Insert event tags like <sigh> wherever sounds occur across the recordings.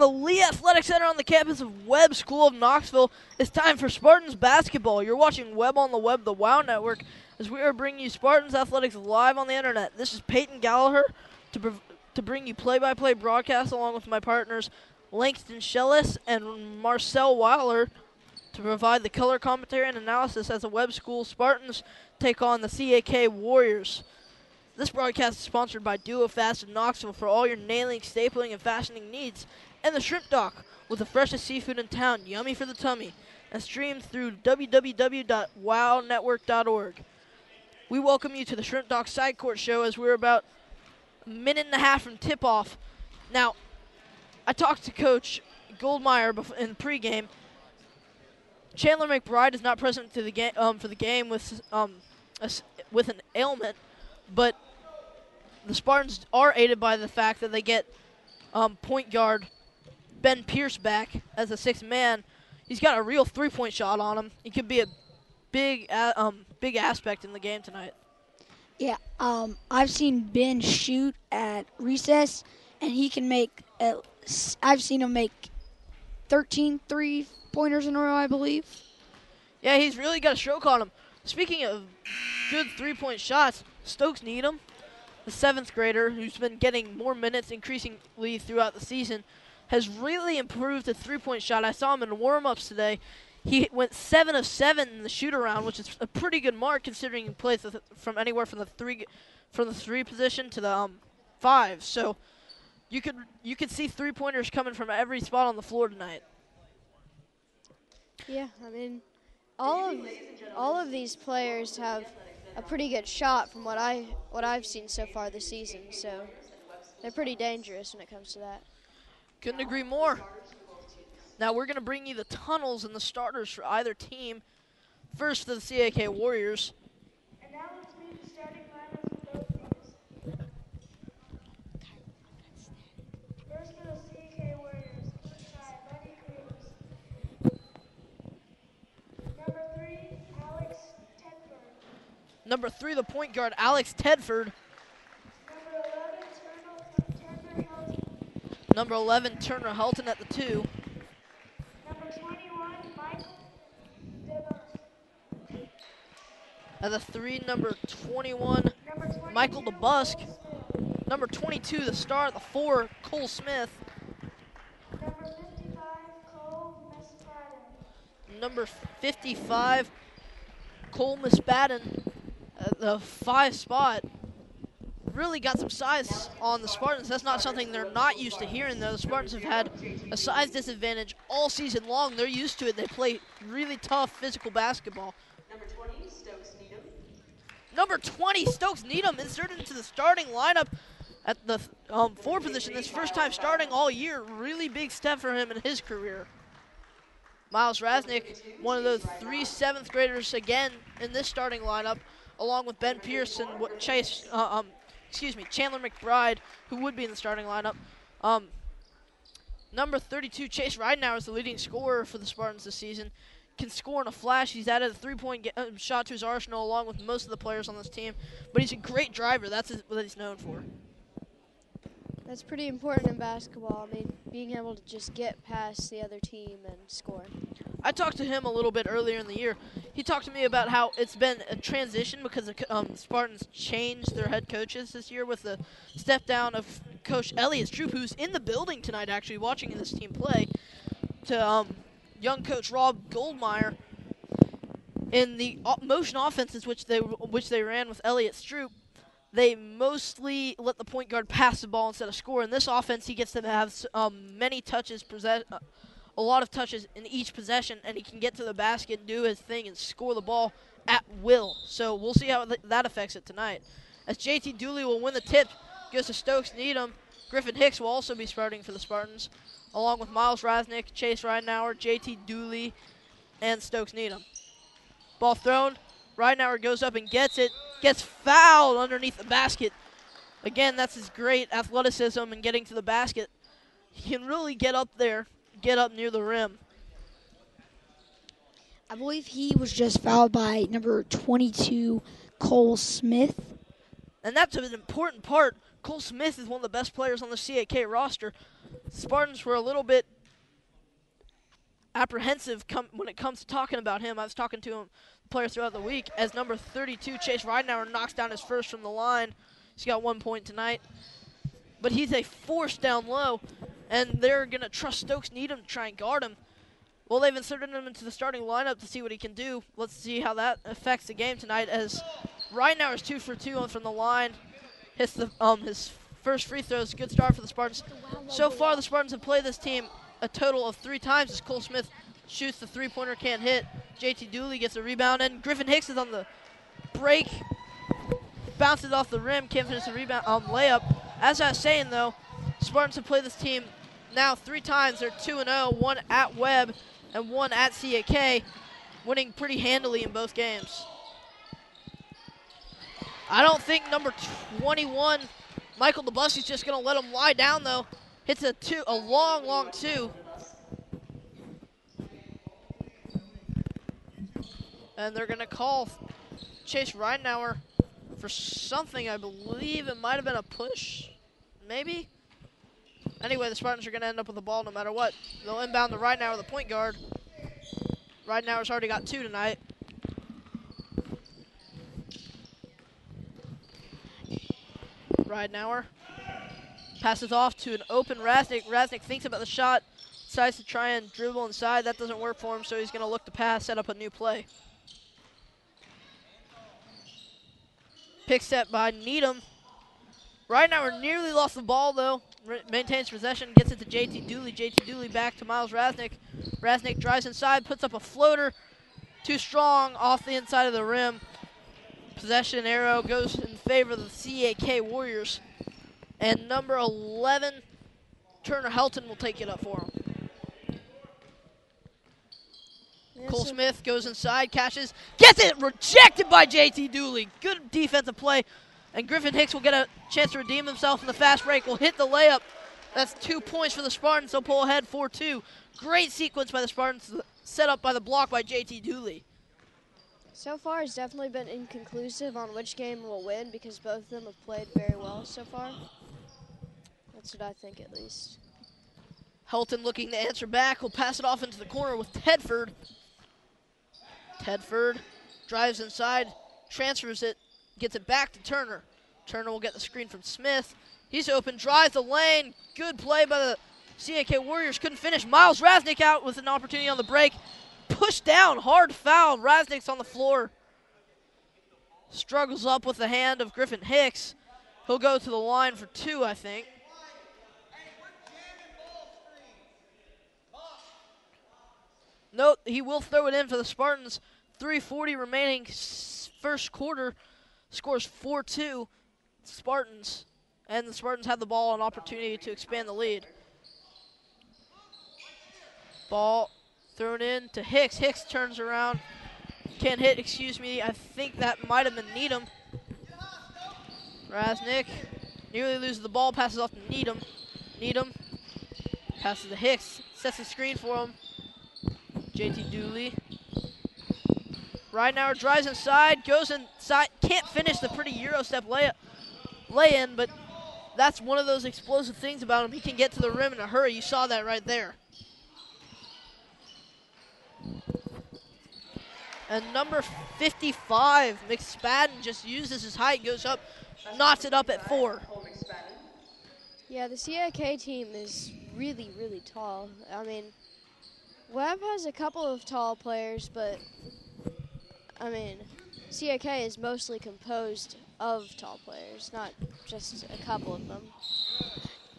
the Lee Athletic Center on the campus of Webb School of Knoxville. It's time for Spartans basketball. You're watching Webb on the Web, the WOW Network, as we are bringing you Spartans athletics live on the internet. This is Peyton Gallagher to, prov- to bring you play-by-play broadcast along with my partners Langston Shellis and Marcel Weiler to provide the color commentary and analysis as the Webb School Spartans take on the CAK Warriors. This broadcast is sponsored by Duo Fast in Knoxville for all your nailing, stapling, and fastening needs, and the Shrimp Dock with the freshest seafood in town, yummy for the tummy, and streamed through www.wownetwork.org. We welcome you to the Shrimp Dock Side Court Show as we're about a minute and a half from tip-off. Now, I talked to Coach Goldmeyer in pregame. Chandler McBride is not present to the um, for the game with um, a with an ailment, but the Spartans are aided by the fact that they get um, point guard Ben Pierce back as a sixth man. He's got a real three-point shot on him. He could be a big a- um, big aspect in the game tonight. Yeah, um, I've seen Ben shoot at recess, and he can make. S- I've seen him make 13 three pointers in a row, I believe. Yeah, he's really got a stroke on him. Speaking of good three-point shots, Stokes Needham, the seventh grader who's been getting more minutes increasingly throughout the season, has really improved the three-point shot. I saw him in warm-ups today. He went seven of seven in the shoot-around, which is a pretty good mark considering he plays from anywhere from the three from the three position to the um, five. So you could you could see three-pointers coming from every spot on the floor tonight. Yeah, I mean, all of all of these players have a pretty good shot from what I what I've seen so far this season. So they're pretty dangerous when it comes to that. Couldn't agree more. Now we're going to bring you the tunnels and the starters for either team. First for the CAK Warriors. Number three, the point guard Alex Tedford. Number 11, Turner, Turner Helton. Number 11, Turner Helton at the two. Number 21, At the three, number 21, Number 22, Michael DeBusk. Number 22, the star at the four, Cole Smith. Number 55, Cole McSpadden. Number 55, Cole McSpadden at the five spot. Really got some size on the Spartans. That's not something they're not used to hearing, though. The Spartans have had a size disadvantage all season long. They're used to it. They play really tough physical basketball. Number 20, Stokes Needham. Number 20, Stokes Needham, inserted into the starting lineup at the um, four position. This first time starting all year. Really big step for him in his career. Miles Rasnick, one of those three seventh graders again in this starting lineup, along with Ben Pierce and Chase, uh, um, excuse me, Chandler McBride, who would be in the starting lineup. Um, number 32, Chase Ridenauer is the leading scorer for the Spartans this season. Can score in a flash. He's added a three-point uh, shot to his arsenal, along with most of the players on this team. But he's a great driver. That's what he's known for. That's pretty important in basketball. I mean, being able to just get past the other team and score. I talked to him a little bit earlier in the year. He talked to me about how it's been a transition because the um, Spartans changed their head coaches this year with the step down of Coach Elliot Stroop, who's in the building tonight, actually watching this team play, to um, young coach Rob Goldmeyer. In the motion offenses which they which they ran with Elliot Stroop, they mostly let the point guard pass the ball instead of score. In this offense, he gets to have um, many touches, possess- uh, a lot of touches in each possession, and he can get to the basket, and do his thing, and score the ball at will. So we'll see how th- that affects it tonight. As JT Dooley will win the tip, goes to Stokes Needham. Griffin Hicks will also be starting for the Spartans, along with Miles Rasnick, Chase Ridenauer, JT Dooley, and Stokes Needham. Ball thrown. Ridenauer goes up and gets it. Gets fouled underneath the basket. Again, that's his great athleticism and getting to the basket. He can really get up there, get up near the rim. I believe he was just fouled by number 22, Cole Smith. And that's an important part. Cole Smith is one of the best players on the CAK roster. Spartans were a little bit apprehensive com- when it comes to talking about him. I was talking to him players throughout the week as number 32 Chase Ridenauer knocks down his first from the line. He's got one point tonight, but he's a force down low, and they're gonna trust Stokes Needham to try and guard him. Well, they've inserted him into the starting lineup to see what he can do. Let's see how that affects the game tonight. As Ridenauer is two for two from the line, hits the um his first free throws. Good start for the Spartans. So far, the Spartans have played this team a total of three times as Cole Smith shoots the three-pointer, can't hit. JT Dooley gets a rebound, and Griffin Hicks is on the break, bounces off the rim, can't finish the rebound um, layup. As I was saying, though, Spartans have played this team now three times. They're 2 and 0, one at Webb and one at CAK, winning pretty handily in both games. I don't think number 21, Michael DeBussey's just going to let him lie down, though. Hits a two, a long, long two. And they're going to call Chase Ridenauer for something. I believe it might have been a push, maybe. Anyway, the Spartans are going to end up with the ball no matter what. They'll inbound to Ridenauer, the point guard. Ridenauer's already got two tonight. Ridenauer passes off to an open Rasnick. Rasnick thinks about the shot, decides to try and dribble inside. That doesn't work for him, so he's going to look to pass, set up a new play. Pick set by Needham. Ridenauer nearly lost the ball, though. Maintains possession, gets it to JT Dooley. JT Dooley back to Miles Rasnick. Rasnick drives inside, puts up a floater. Too strong off the inside of the rim. Possession arrow goes in favor of the CAK Warriors. And number 11, Turner Helton, will take it up for him. Yeah, Cole Smith goes inside, catches, gets it, rejected by JT Dooley. Good defensive play. And Griffin Hicks will get a chance to redeem himself in the fast break. Will hit the layup. That's two points for the Spartans. They'll pull ahead 4 2. Great sequence by the Spartans, set up by the block by JT Dooley. So far, it's definitely been inconclusive on which game will win because both of them have played very well so far. That's what I think, at least. Helton looking to answer back. He'll pass it off into the corner with Tedford. Tedford drives inside, transfers it, gets it back to Turner. Turner will get the screen from Smith. He's open, drives the lane. Good play by the CAK Warriors. Couldn't finish. Miles Rasnick out with an opportunity on the break. Pushed down, hard foul. Rasnick's on the floor. Struggles up with the hand of Griffin Hicks. He'll go to the line for two, I think. Nope, he will throw it in for the Spartans. 340 remaining first quarter. Scores 4-2 Spartans. And the Spartans have the ball and opportunity to expand the lead. Ball thrown in to Hicks. Hicks turns around. Can't hit, excuse me. I think that might have been Needham. Rasnick nearly loses the ball, passes off to Needham. Needham passes to Hicks, sets the screen for him. JT Dooley. Ridenauer drives inside, goes inside, can't finish the pretty Euro step lay, lay in, but that's one of those explosive things about him. He can get to the rim in a hurry. You saw that right there. And number 55, McSpadden, just uses his height, goes up, knots it up at four. Yeah, the CAK team is really, really tall. I mean, Webb has a couple of tall players, but I mean, CAK is mostly composed of tall players, not just a couple of them.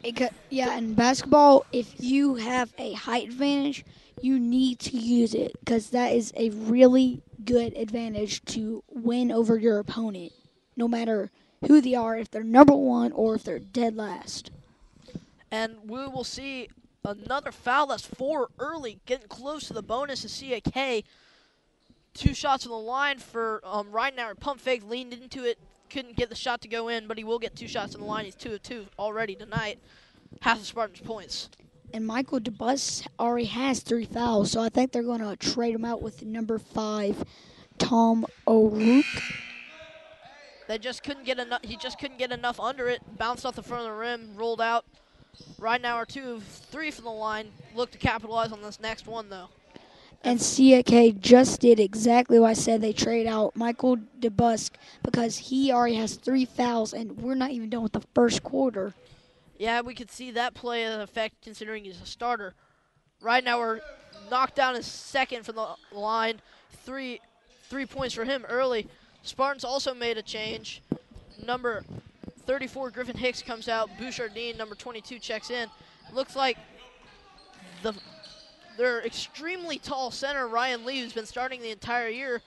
It co- yeah, in basketball, if you have a height advantage, you need to use it because that is a really good advantage to win over your opponent, no matter who they are, if they're number one or if they're dead last. And we will see another foul. That's four early, getting close to the bonus to CAK. Two shots on the line for um, Ridenauer. Pump fake, leaned into it, couldn't get the shot to go in, but he will get two shots on the line. He's two of two already tonight. Half the Spartans' points. And Michael DeBusk already has three fouls, so I think they're going to trade him out with number five, Tom O'Rourke. They just couldn't get enough. He just couldn't get enough under it. Bounced off the front of the rim, rolled out. Right now, our two of three from the line. Look to capitalize on this next one, though. And CAK just did exactly what I said. They trade out Michael DeBusk because he already has three fouls, and we're not even done with the first quarter. Yeah, we could see that play in effect considering he's a starter. Right now, we're knocked down as second from the line. Three, three points for him early. Spartans also made a change. Number 34, Griffin Hicks comes out. Bouchardine, number 22, checks in. Looks like the their extremely tall center, Ryan Lee, who's been starting the entire year,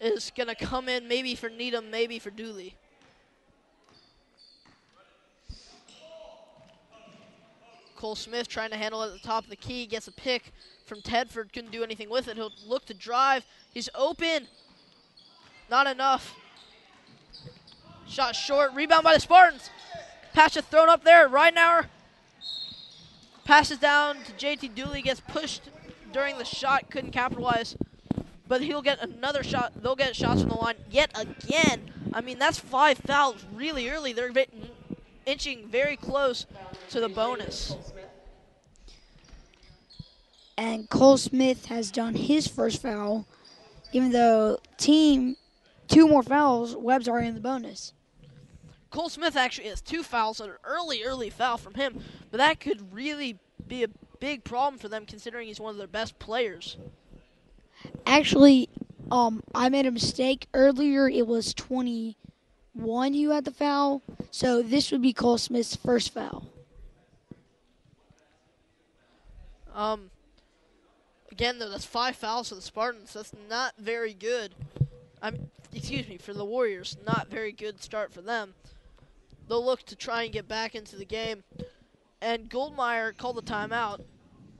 is going to come in maybe for Needham, maybe for Dooley. Cole Smith trying to handle it at the top of the key, gets a pick from Tedford, couldn't do anything with it. He'll look to drive. He's open. Not enough. Shot short, rebound by the Spartans. Just thrown up there. Ridenauer passes down to JT Dooley, gets pushed during the shot, couldn't capitalize. But he'll get another shot. They'll get shots from the line yet again. I mean, that's five fouls really early. They're inching very close to the bonus. And Cole Smith has done his first foul, even though team two more fouls, Webb's already in the bonus. Cole Smith actually has two fouls, an early, early foul from him, but that could really be a big problem for them considering he's one of their best players. Actually, um, I made a mistake earlier. It was 21 who had the foul, so this would be Cole Smith's first foul. Um, again, though, that's five fouls for the Spartans. That's not very good. I'm, excuse me, for the Warriors, not very good start for them. They'll look to try and get back into the game. And Goldmeyer called the timeout,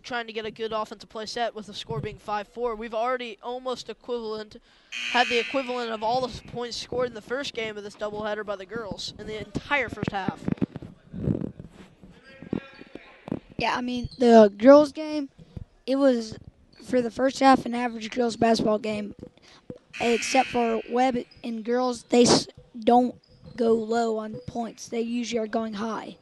trying to get a good offensive play set with the score being 5-4. We've already almost equivalent, had the equivalent of all the points scored in the first game of this doubleheader by the girls in the entire first half. Yeah, I mean the girls' game, it was for the first half an average girls' basketball game, except for Webb and girls. They don't go low on points. They usually are going high.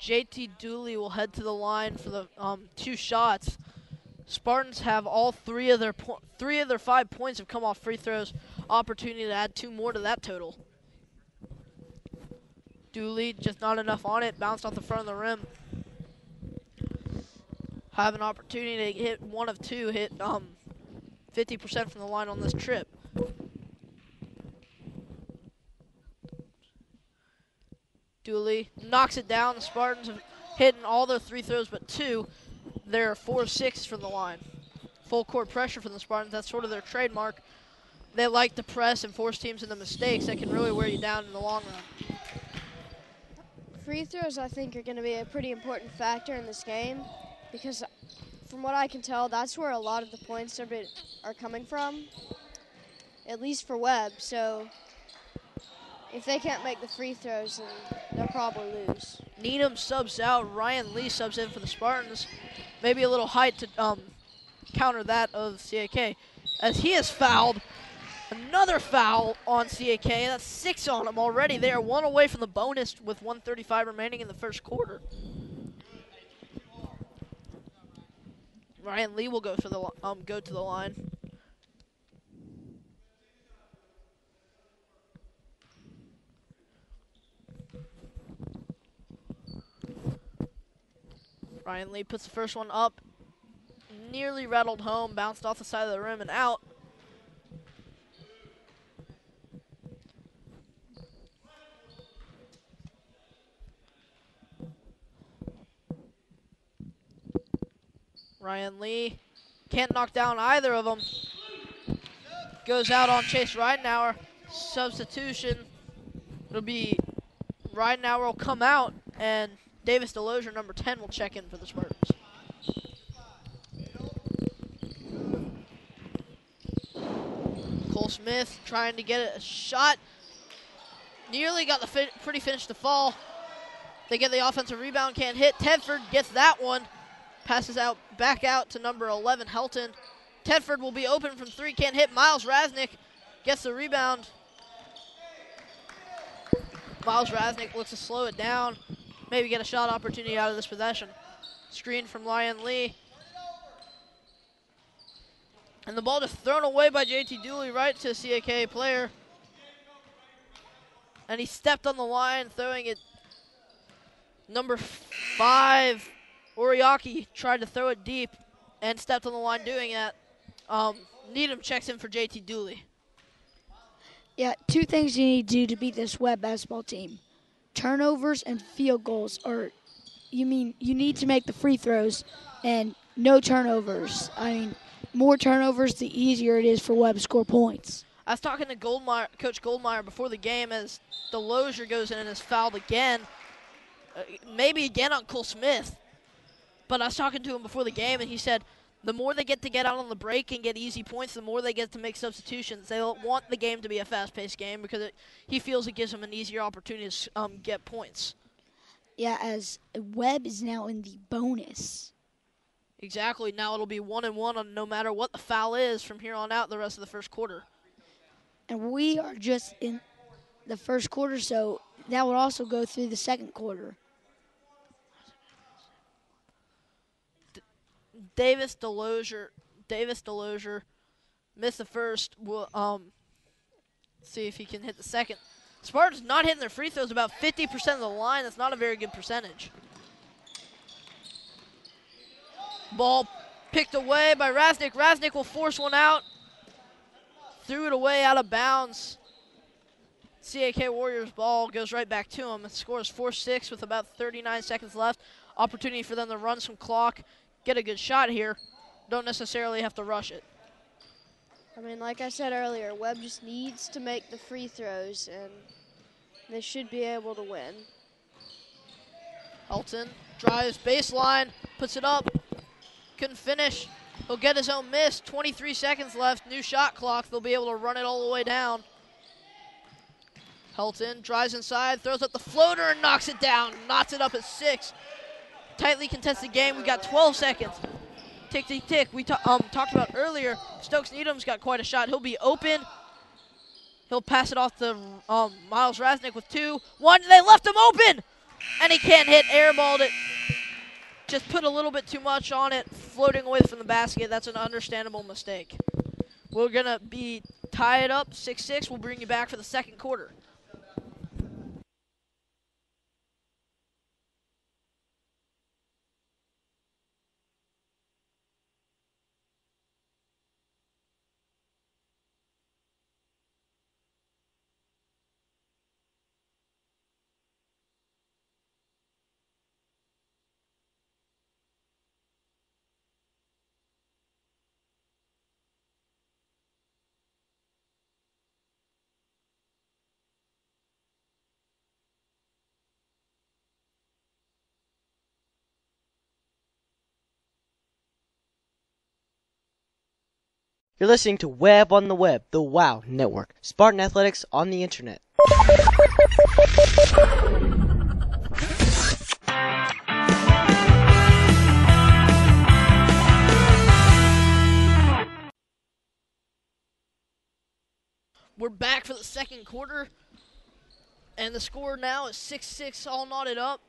JT Dooley will head to the line for the um, two shots. Spartans have all three of their three of their five points have come off free throws. Opportunity to add two more to that total. Dooley just not enough on it. Bounced off the front of the rim. Have an opportunity to hit one of two. Hit um 50% from the line on this trip. Dooley knocks it down. The Spartans have hitting all their three throws but two. They're 4 6 from the line. Full court pressure from the Spartans. That's sort of their trademark. They like to press and force teams into mistakes that can really wear you down in the long run. Free throws, I think, are going to be a pretty important factor in this game because, from what I can tell, that's where a lot of the points are, are coming from, at least for Webb. So, if they can't make the free throws, then they'll probably lose. Needham subs out. Ryan Lee subs in for the Spartans. Maybe a little height to um, counter that of CAK. As he is fouled. Another foul on CAK. That's six on him already. They are one away from the bonus with 135 remaining in the first quarter. Ryan Lee will go for the um go to the line. Ryan Lee puts the first one up. Nearly rattled home, bounced off the side of the rim and out. Ryan Lee can't knock down either of them. Goes out on Chase Ridenauer. Substitution. It'll be Ridenauer will come out and Davis Delozier, number 10, will check in for the Spartans. Cole Smith trying to get a shot. Nearly got the pretty finish to fall. They get the offensive rebound, can't hit. Tedford gets that one. Passes out back out to number 11, Helton. Tedford will be open from three, can't hit. Miles Rasnick gets the rebound. Miles Rasnick looks to slow it down, maybe get a shot opportunity out of this possession. Screen from Ryan Lee. And the ball just thrown away by JT Dooley right to a CAK player. And he stepped on the line, throwing it. Number five, Oriaki tried to throw it deep and stepped on the line doing that. Um, Needham checks in for JT Dooley. Yeah, two things you need to do to beat this Webb basketball team: turnovers and field goals. Or, you mean you need to make the free throws and no turnovers. I mean, more turnovers, the easier it is for Webb to score points. I was talking to Goldmeyer, Coach Goldmeyer before the game as Delozier goes in and is fouled again. Uh, maybe again on Cole Smith. But I was talking to him before the game, and he said the more they get to get out on the break and get easy points, the more they get to make substitutions. They want the game to be a fast-paced game because it, he feels it gives them an easier opportunity to um, get points. Yeah, as Webb is now in the bonus. Exactly. Now it'll be one and one on no matter what the foul is from here on out the rest of the first quarter. And we are just in the first quarter, so that would also go through the second quarter. Davis Delozier, Davis Delozier missed the first. We'll um see if he can hit the second. Spartans not hitting their free throws about 50% of the line. That's not a very good percentage. Ball picked away by Rasnick. Rasnick will force one out. Threw it away out of bounds. CAK Warriors ball goes right back to him. It scores 4-6 with about 39 seconds left. Opportunity for them to run some clock, get a good shot here. Don't necessarily have to rush it. I mean, like I said earlier, Webb just needs to make the free throws, and they should be able to win. Helton drives baseline, puts it up, couldn't finish. He'll get his own miss. 23 seconds left. New shot clock. They'll be able to run it all the way down. Helton drives inside, throws up the floater and knocks it down. Knots it up at six. Tightly contested game. We got 12 seconds. Tick, tick, tick. We um, talked about earlier. Stokes Needham's got quite a shot. He'll be open. He'll pass it off to um, Miles Rasnick with two. One. They left him open, and he can't hit. Airballed it. Just put a little bit too much on it, floating away from the basket. That's an understandable mistake. We're gonna be tied up 6-6. We'll bring you back for the second quarter. You're listening to Webb on the Web, the WOW Network. Spartan Athletics on the Internet. We're back for the second quarter, and the score now is 6-6, all knotted up.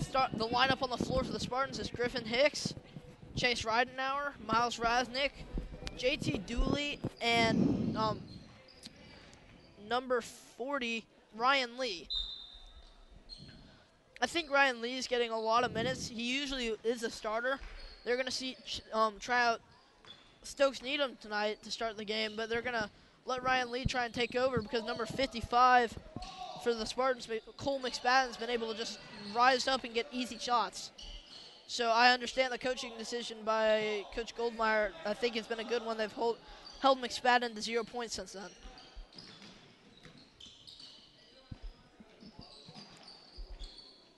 Start the lineup on the floor for the Spartans is Griffin Hicks, Chase Ridenauer, Miles Rasnick, JT Dooley, and um, number 40, Ryan Lee. I think Ryan Lee is getting a lot of minutes. He usually is a starter. They're going to see um, try out Stokes Needham tonight to start the game, but they're going to let Ryan Lee try and take over because number 55 for the Spartans, Cole McSpadden's been able to just rise up and get easy shots. So I understand the coaching decision by Coach Goldmeyer. I think it's been a good one. They've hold, held McSpadden to zero points since then.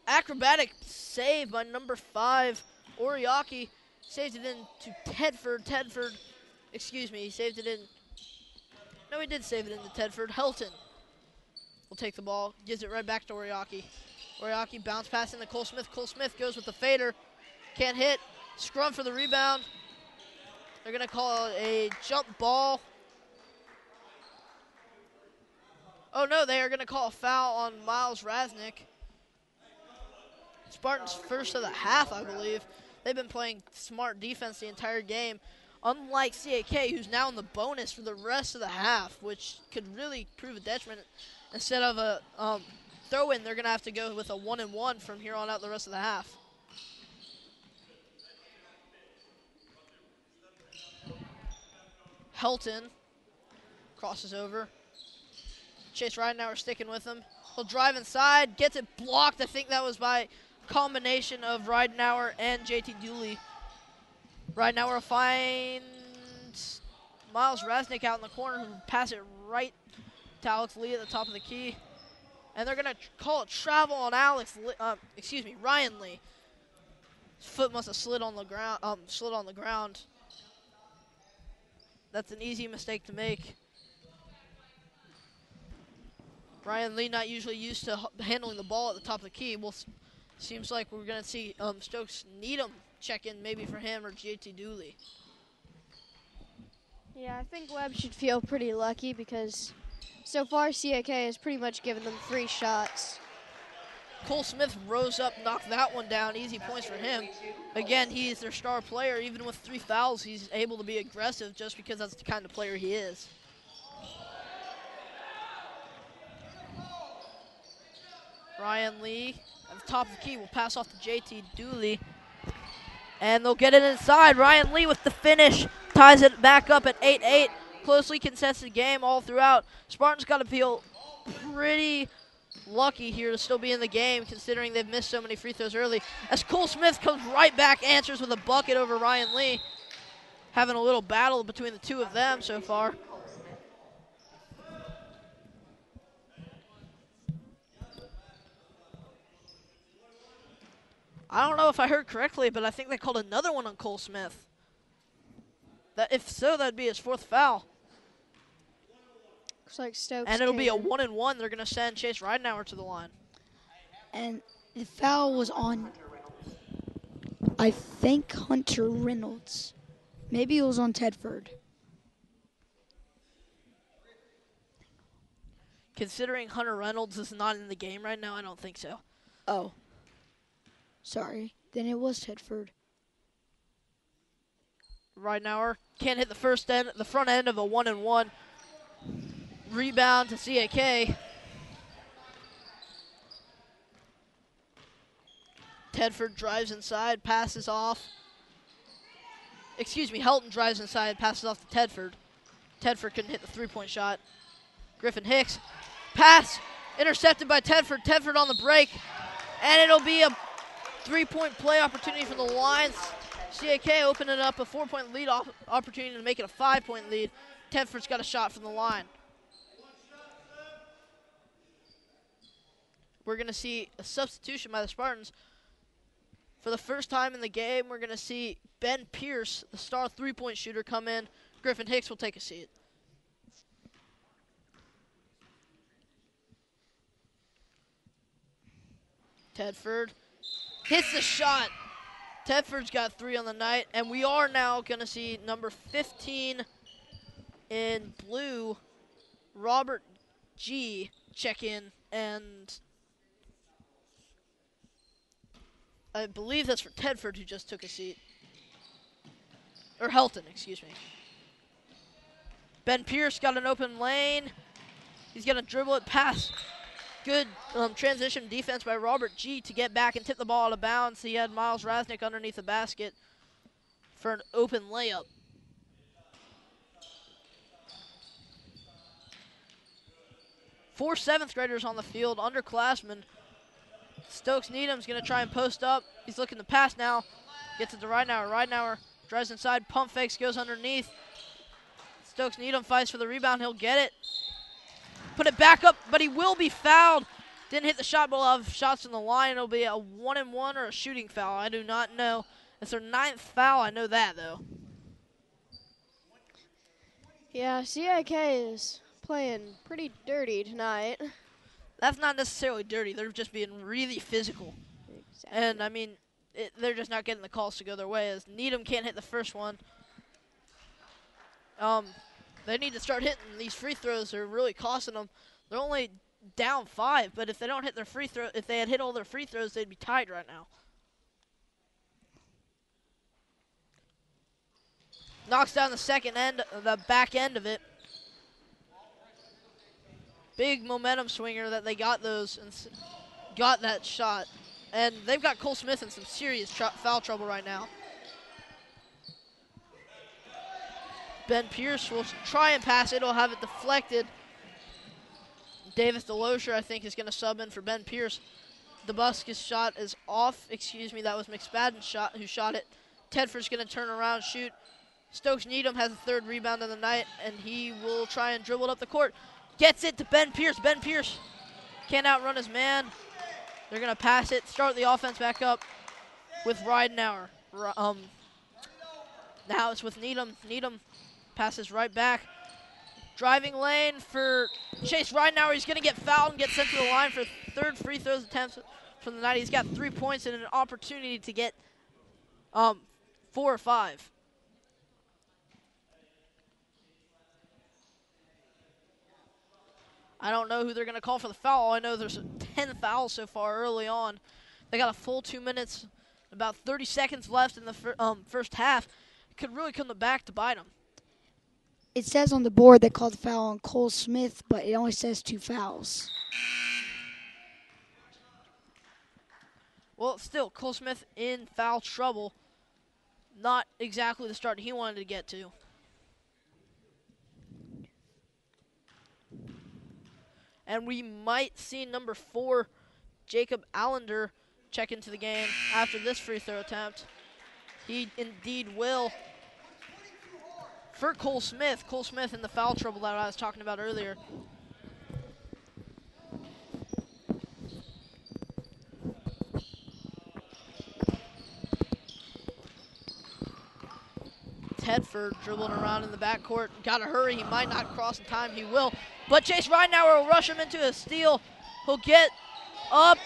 Acrobatic save by number five, Oriaki. Saved it in to Tedford. Tedford, excuse me, he saved it in. No, he did save it into Tedford. Helton will take the ball, gives it right back to Oriaki. Oriaki bounce pass into Cole Smith. Cole Smith goes with the fader. Can't hit. Scrum for the rebound. They're going to call a jump ball. Oh no, they are going to call a foul on Miles Rasnick. Spartans first of the half, I believe. They've been playing smart defense the entire game. Unlike CAK, who's now in the bonus for the rest of the half, which could really prove a detriment. Instead of a um, throw in, they're going to have to go with a one and one from here on out the rest of the half. Helton crosses over. Chase Ridenauer sticking with him. He'll drive inside, gets it blocked. I think that was by combination of Ridenauer and JT Dooley. Ridenauer finds Miles Rasnick out in the corner who pass it right to Alex Lee at the top of the key. And they're going to call it travel on Alex, Lee, uh, excuse me, Ryan Lee. His foot must have slid on the ground, um, slid on the ground. That's an easy mistake to make. Ryan Lee not usually used to handling the ball at the top of the key. Well, seems like we're going to see um, Stokes Needham check in maybe for him or JT Dooley. Yeah, I think Webb should feel pretty lucky because so far CAK has pretty much given them free shots. Cole Smith rose up, knocked that one down. Easy points for him. Again, he is their star player. Even with three fouls, he's able to be aggressive just because that's the kind of player he is. Ryan Lee at the top of the key will pass off to JT Dooley. And they'll get it inside. Ryan Lee with the finish ties it back up at 8 8. Closely contested game all throughout. Spartans got to feel pretty lucky here to still be in the game, considering they've missed so many free throws early. As Cole Smith comes right back, answers with a bucket over Ryan Lee. Having a little battle between the two of them so far. I don't know if I heard correctly, but I think they called another one on Cole Smith. That if so, that'd be his fourth foul, Looks like Stokes. and it'll be a one and one. They're gonna send Chase Ridenauer to the line. And the foul was on, I think, Hunter Reynolds. Maybe it was on Tedford. Considering Hunter Reynolds is not in the game right now, I don't think so. Oh. Sorry. Then it was Tedford. Ridenauer can't hit the first end, the front end of a one and one. Rebound to CAK. Tedford drives inside, passes off. Excuse me, Helton drives inside, passes off to Tedford. Tedford couldn't hit the three-point shot. Griffin Hicks, pass intercepted by Tedford. Tedford on the break, and it'll be a three-point play opportunity for the Lions. CAK opening up a four-point lead opportunity to make it a five-point lead. Tedford's got a shot from the line. We're going to see a substitution by the Spartans. For the first time in the game, we're going to see Ben Pierce, the star three-point shooter, come in. Griffin Hicks will take a seat. Tedford hits the shot. Tedford's got three on the night, and we are now going to see number 15 in blue, Robert G, check in, and I believe that's for Tedford, who just took a seat. Or Helton, excuse me. Ben Pierce got an open lane. He's going to dribble it past. Good um, transition defense by Robert G to get back and tip the ball out of bounds. He had Miles Rasnick underneath the basket for an open layup. Four seventh graders on the field, underclassmen. Stokes Needham's going to try and post up. He's looking to pass now. Gets it to Ridenauer. Ridenauer drives inside, pump fakes, goes underneath. Stokes Needham fights for the rebound. He'll get it. Put it back up, but he will be fouled. Didn't hit the shot, but will have shots in the line. It'll be a one and one or a shooting foul. I do not know. It's their ninth foul. I know that though. Yeah, CAK is playing pretty dirty tonight. That's not necessarily dirty. They're just being really physical. And I mean, it, they're just not getting the calls to go their way. As Needham can't hit the first one. Um, they need to start hitting these free throws. They're really costing them. They're only down five, but if they don't hit their free throw, if they had hit all their free throws, they'd be tied right now. Knocks down the second end, the back end of it. Big momentum swinger that they got those and got that shot. And they've got Cole Smith in some serious tr- foul trouble right now. Ben Pierce will try and pass it. He'll have it deflected. Davis DeLozier, I think, is going to sub in for Ben Pierce. DeBusk's shot is off. Excuse me, that was McSpadden shot who shot it. Tedford's going to turn around, shoot. Stokes Needham has the third rebound of the night, and he will try and dribble it up the court. Gets it to Ben Pierce. Ben Pierce can't outrun his man. They're going to pass it, start the offense back up with Ridenauer. Ri- Um, now it's with Needham. Needham passes right back. Driving lane for Chase Ridenauer. He's going to get fouled and get sent to the line for third free throws attempts from the night. He's got three points and an opportunity to get um, four or five. I don't know who they're going to call for the foul. I know there's 10 fouls so far early on. They got a full two minutes, about 30 seconds left in the fir- um, first half. It could really come back to bite them. It says on the board they called the foul on Cole Smith, but it only says two fouls. Well, still, Cole Smith in foul trouble. Not exactly the start he wanted to get to. And we might see number four, Jacob Allender, check into the game after this free throw attempt. He indeed will. For Cole Smith, Cole Smith in the foul trouble that I was talking about earlier. Tedford dribbling around in the backcourt. Got to hurry. He might not cross in time. He will. But Chase Ridenauer will rush him into a steal. He'll get up.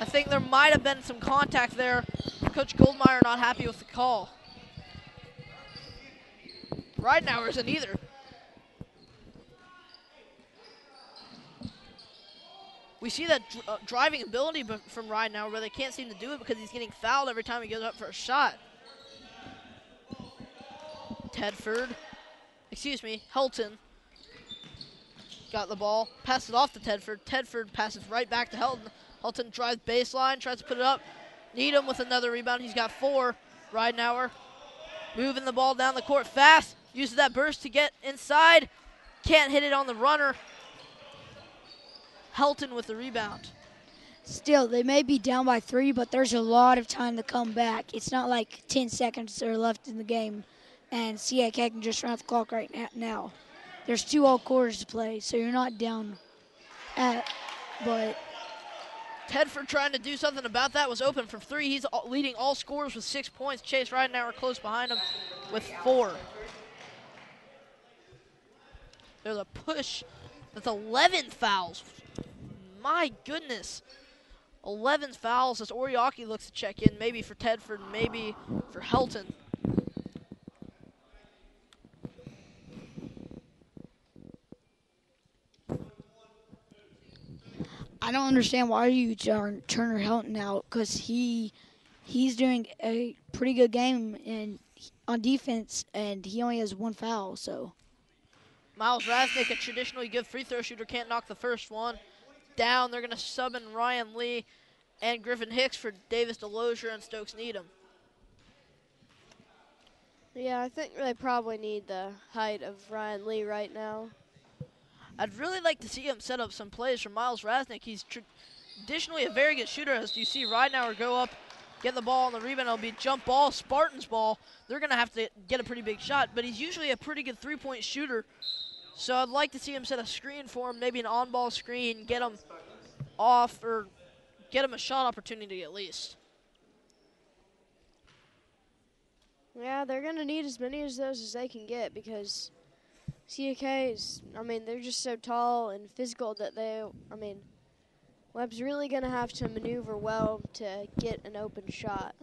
I think there might have been some contact there. Coach Goldmeyer not happy with the call. Ridenauer isn't either. We see that dr- uh, driving ability from Ridenauer, but they can't seem to do it because he's getting fouled every time he goes up for a shot. Tedford, excuse me, Helton got the ball, passes off to Tedford. Tedford passes right back to Helton. Helton drives baseline, tries to put it up. Needham with another rebound. He's got four. Ridenauer moving the ball down the court fast. Uses that burst to get inside. Can't hit it on the runner. Helton with the rebound. Still, they may be down by three, but there's a lot of time to come back. It's not like 10 seconds are left in the game, and CAK can just run out the clock right now. There's two all quarters to play, so you're not down at, but Tedford trying to do something about that was open from three. He's leading all scorers with six points. Chase Ridenauer close behind him with four. There's a push. That's 11 fouls. My goodness. 11 fouls as Oriaki looks to check in, maybe for Tedford, maybe for Helton. I don't understand why you turn Turner Helton out because he he's doing a pretty good game in on defense, and he only has one foul. So Miles Rasnick, a traditionally good free throw shooter, can't knock the first one. Down, they're going to sub in Ryan Lee and Griffin Hicks for Davis DeLozier and Stokes Needham. Yeah, I think they probably need the height of Ryan Lee right now. I'd really like to see him set up some plays for Miles Rasnick. He's traditionally a very good shooter. As you see Ridenauer go up, get the ball on the rebound, it'll be jump ball, Spartans ball. They're going to have to get a pretty big shot, but he's usually a pretty good three-point shooter. So I'd like to see him set a screen for him, maybe an on-ball screen, get him off or get him a shot opportunity at least. Yeah, they're gonna need as many of those as they can get because CAK is. I mean, they're just so tall and physical that they. I mean, Webb's really gonna have to maneuver well to get an open shot.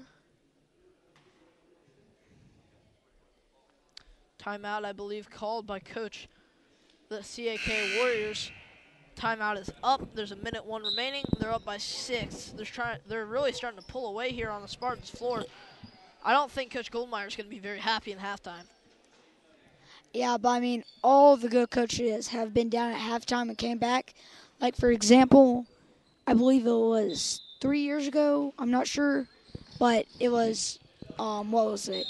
Timeout, I believe, called by Coach the CAK Warriors. Timeout is up. There's a minute one remaining. They're up by six. They're trying. They're really starting to pull away here on the Spartans' floor. I don't think Coach Goldmeyer is going to be very happy in halftime. Yeah, but I mean, all the good coaches have been down at halftime and came back. Like for example, I believe it was three years ago. I'm not sure, but it was um, what was it?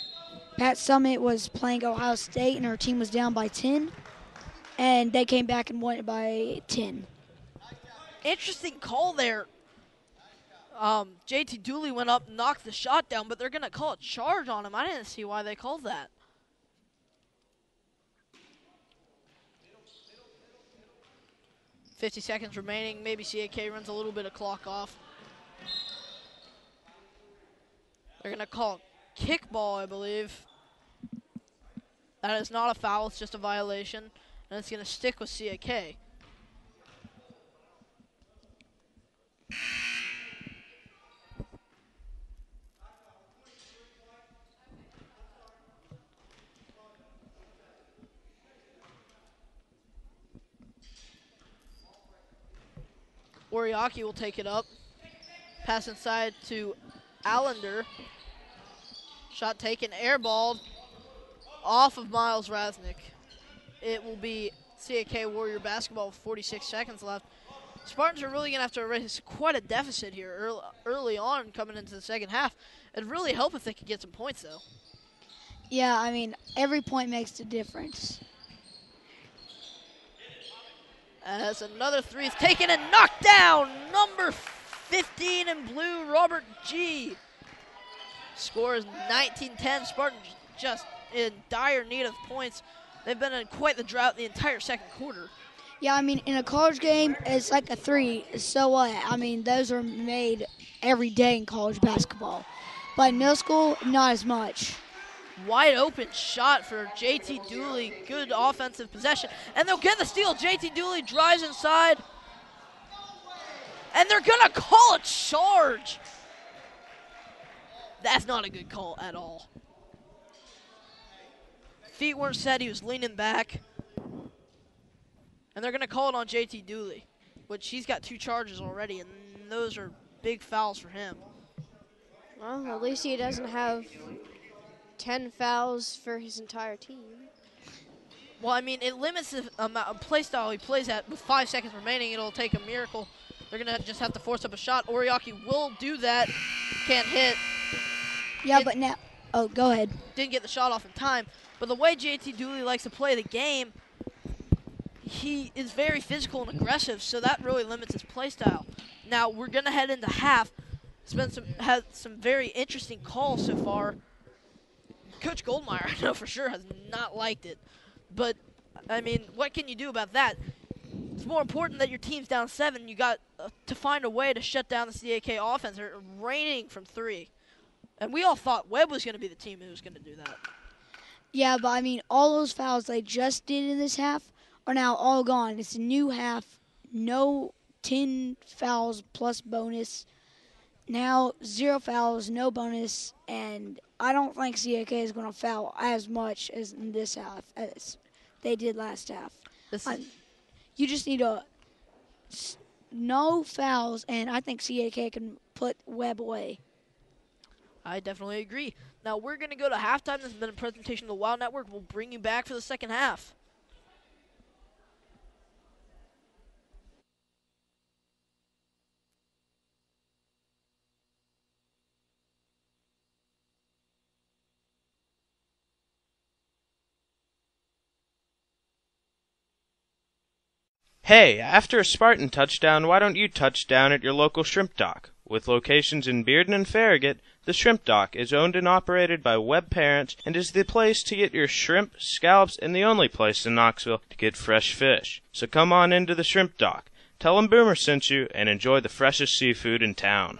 Pat Summitt was playing Ohio State, and her team was down by ten, and they came back and won it by ten. Interesting call there. Um, JT Dooley went up, knocked the shot down, but they're going to call a charge on him. I didn't see why they called that. Fifty seconds remaining. Maybe CAK runs a little bit of clock off. They're gonna call kickball, I believe. That is not a foul. It's just a violation, and it's gonna stick with CAK. Oriaki will take it up. Pass inside to Allender. Shot taken, airballed off of Miles Rasnick. It will be CAK Warrior basketball with 46 seconds left. Spartans are really going to have to raise quite a deficit here early, early on coming into the second half. It'd really help if they could get some points, though. Yeah, I mean, every point makes a difference. As another three is taken and knocked down. Number 15 in blue, Robert G. Scores 19-10. Spartans just in dire need of points. They've been in quite the drought the entire second quarter. Yeah, I mean, in a college game, it's like a three. So what? I mean, those are made every day in college basketball. But in middle school, not as much. Wide open shot for JT Dooley. Good offensive possession. And they'll get the steal. JT Dooley drives inside. And they're going to call a charge. That's not a good call at all. Feet weren't set. He was leaning back. And they're going to call it on JT Dooley, which he's got two charges already, and those are big fouls for him. Well, at least he doesn't have 10 fouls for his entire team. Well, I mean, it limits the amount of play style he plays at. With five seconds remaining, it'll take a miracle. They're going to just have to force up a shot. Oriaki will do that. Can't hit. Yeah, It- but now, oh, go ahead. Didn't get the shot off in time. But the way JT Dooley likes to play the game, he is very physical and aggressive, so that really limits his play style. Now, we're going to head into half. It's been some, had some very interesting calls so far. Coach Goldmeyer, <laughs> I know for sure, has not liked it. But, I mean, what can you do about that? It's more important that your team's down seven. You got uh, to find a way to shut down the CAK offense. They're raining from three. And we all thought Webb was going to be the team who was going to do that. Yeah, but I mean, all those fouls they just did in this half are now all gone. It's a new half. No 10 fouls plus bonus. Now, zero fouls, no bonus. And I don't think CAK is going to foul as much as in this half as they did last half. This I- You just need a no fouls, and I think CAK can put Webb away. I definitely agree. Now we're going to go to halftime. This has been a presentation of the W.O.W. Network. We'll bring you back for the second half. Hey, after a Spartan touchdown, why don't you touch down at your local shrimp dock? With locations in Bearden and Farragut, the Shrimp Dock is owned and operated by Webb parents and is the place to get your shrimp, scallops, and the only place in Knoxville to get fresh fish. So come on into the Shrimp Dock. Tell 'em Boomer sent you and enjoy the freshest seafood in town.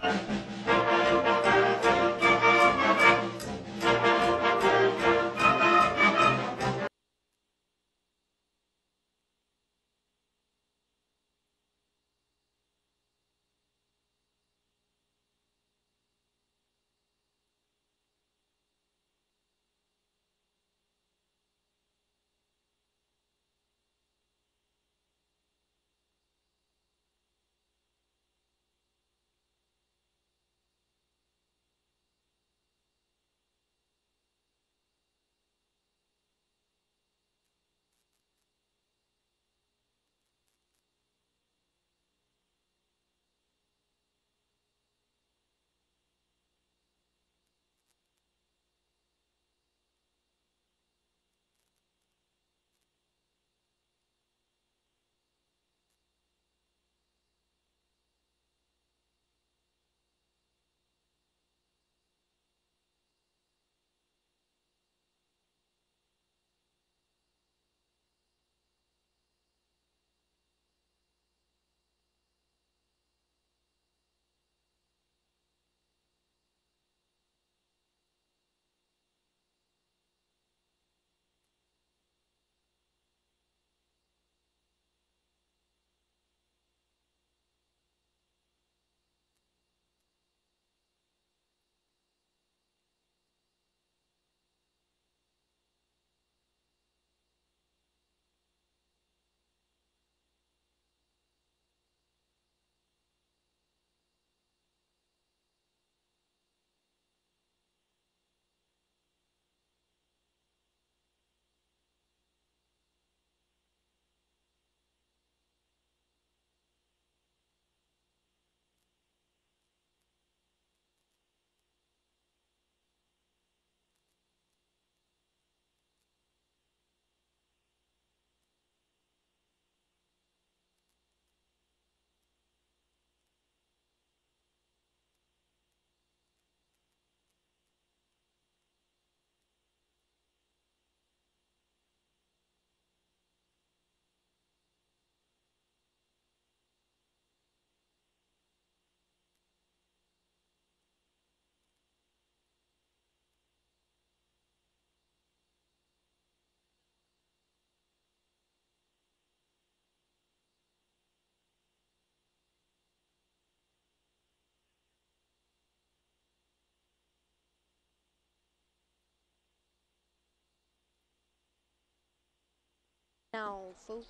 Now, fool.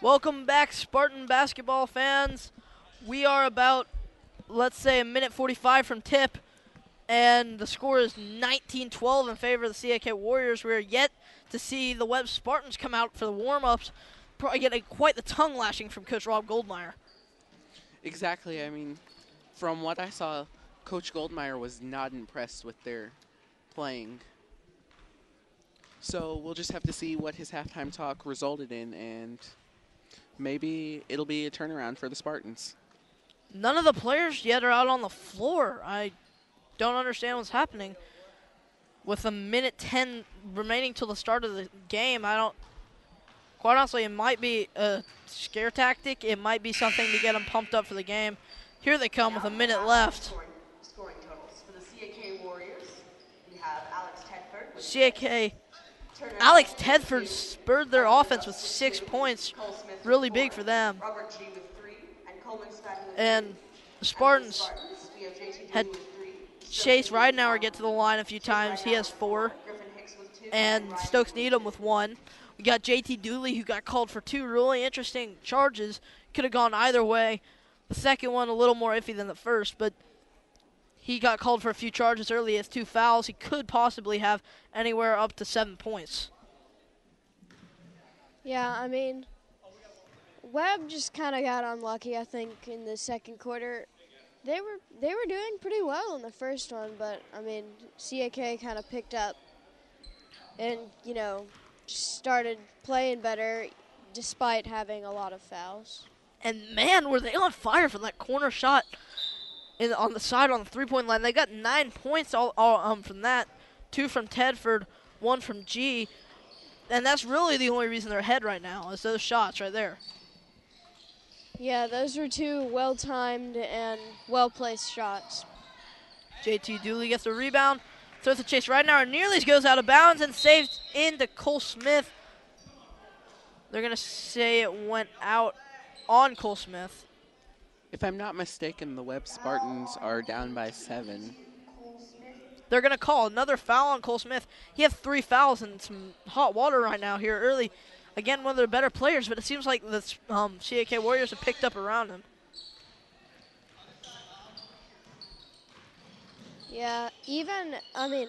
Welcome back, Spartan basketball fans. We are about, let's say, a minute 45 from tip, and the score is 19 12 in favor of the CAK Warriors. We are yet to see the Webb Spartans come out for the warm ups. Probably get a, quite the tongue lashing from Coach Rob Goldmeyer. Exactly. I mean, from what I saw, Coach Goldmeyer was not impressed with their playing. So we'll just have to see what his halftime talk resulted in, and maybe it'll be a turnaround for the Spartans. None of the players yet are out on the floor. I don't understand what's happening. With a minute 10 remaining till the start of the game, I don't. Quite honestly, it might be a scare tactic. It might be something to get them pumped up for the game. Here they come with a minute left. Scoring, scoring totals. For the CAK Warriors, we have Alex Tedford with CAK. Alex Tedford spurred their offense with six points. Really big for them. And the Spartans had Chase Ridenauer get to the line a few times. He has four. And Stokes Needham with one. We got JT Dooley who got called for two really interesting charges. Could have gone either way. The second one a little more iffy than the first, but he got called for a few charges early as two fouls. He could possibly have anywhere up to seven points. Yeah, I mean, Webb just kind of got unlucky. I think in the second quarter, they were they were doing pretty well in the first one, but I mean, CAK kind of picked up, and you know, just started playing better, despite having a lot of fouls. And man, were they on fire from that corner shot in on the side on the three point line. They got nine points all, all um from that, two from Tedford, one from G, and that's really the only reason they're ahead right now is those shots right there. Yeah, those were two well timed and well placed shots. JT Dooley gets the rebound, throws the chase right now, and nearly goes out of bounds and saved into Cole Smith. They're gonna say it went out on Cole Smith. If I'm not mistaken, the Webb Spartans are down by seven. They're gonna call another foul on Cole Smith. He had three fouls and some hot water right now here early. Again, one of their better players, but it seems like the um, CAK Warriors have picked up around him. Yeah, even I mean,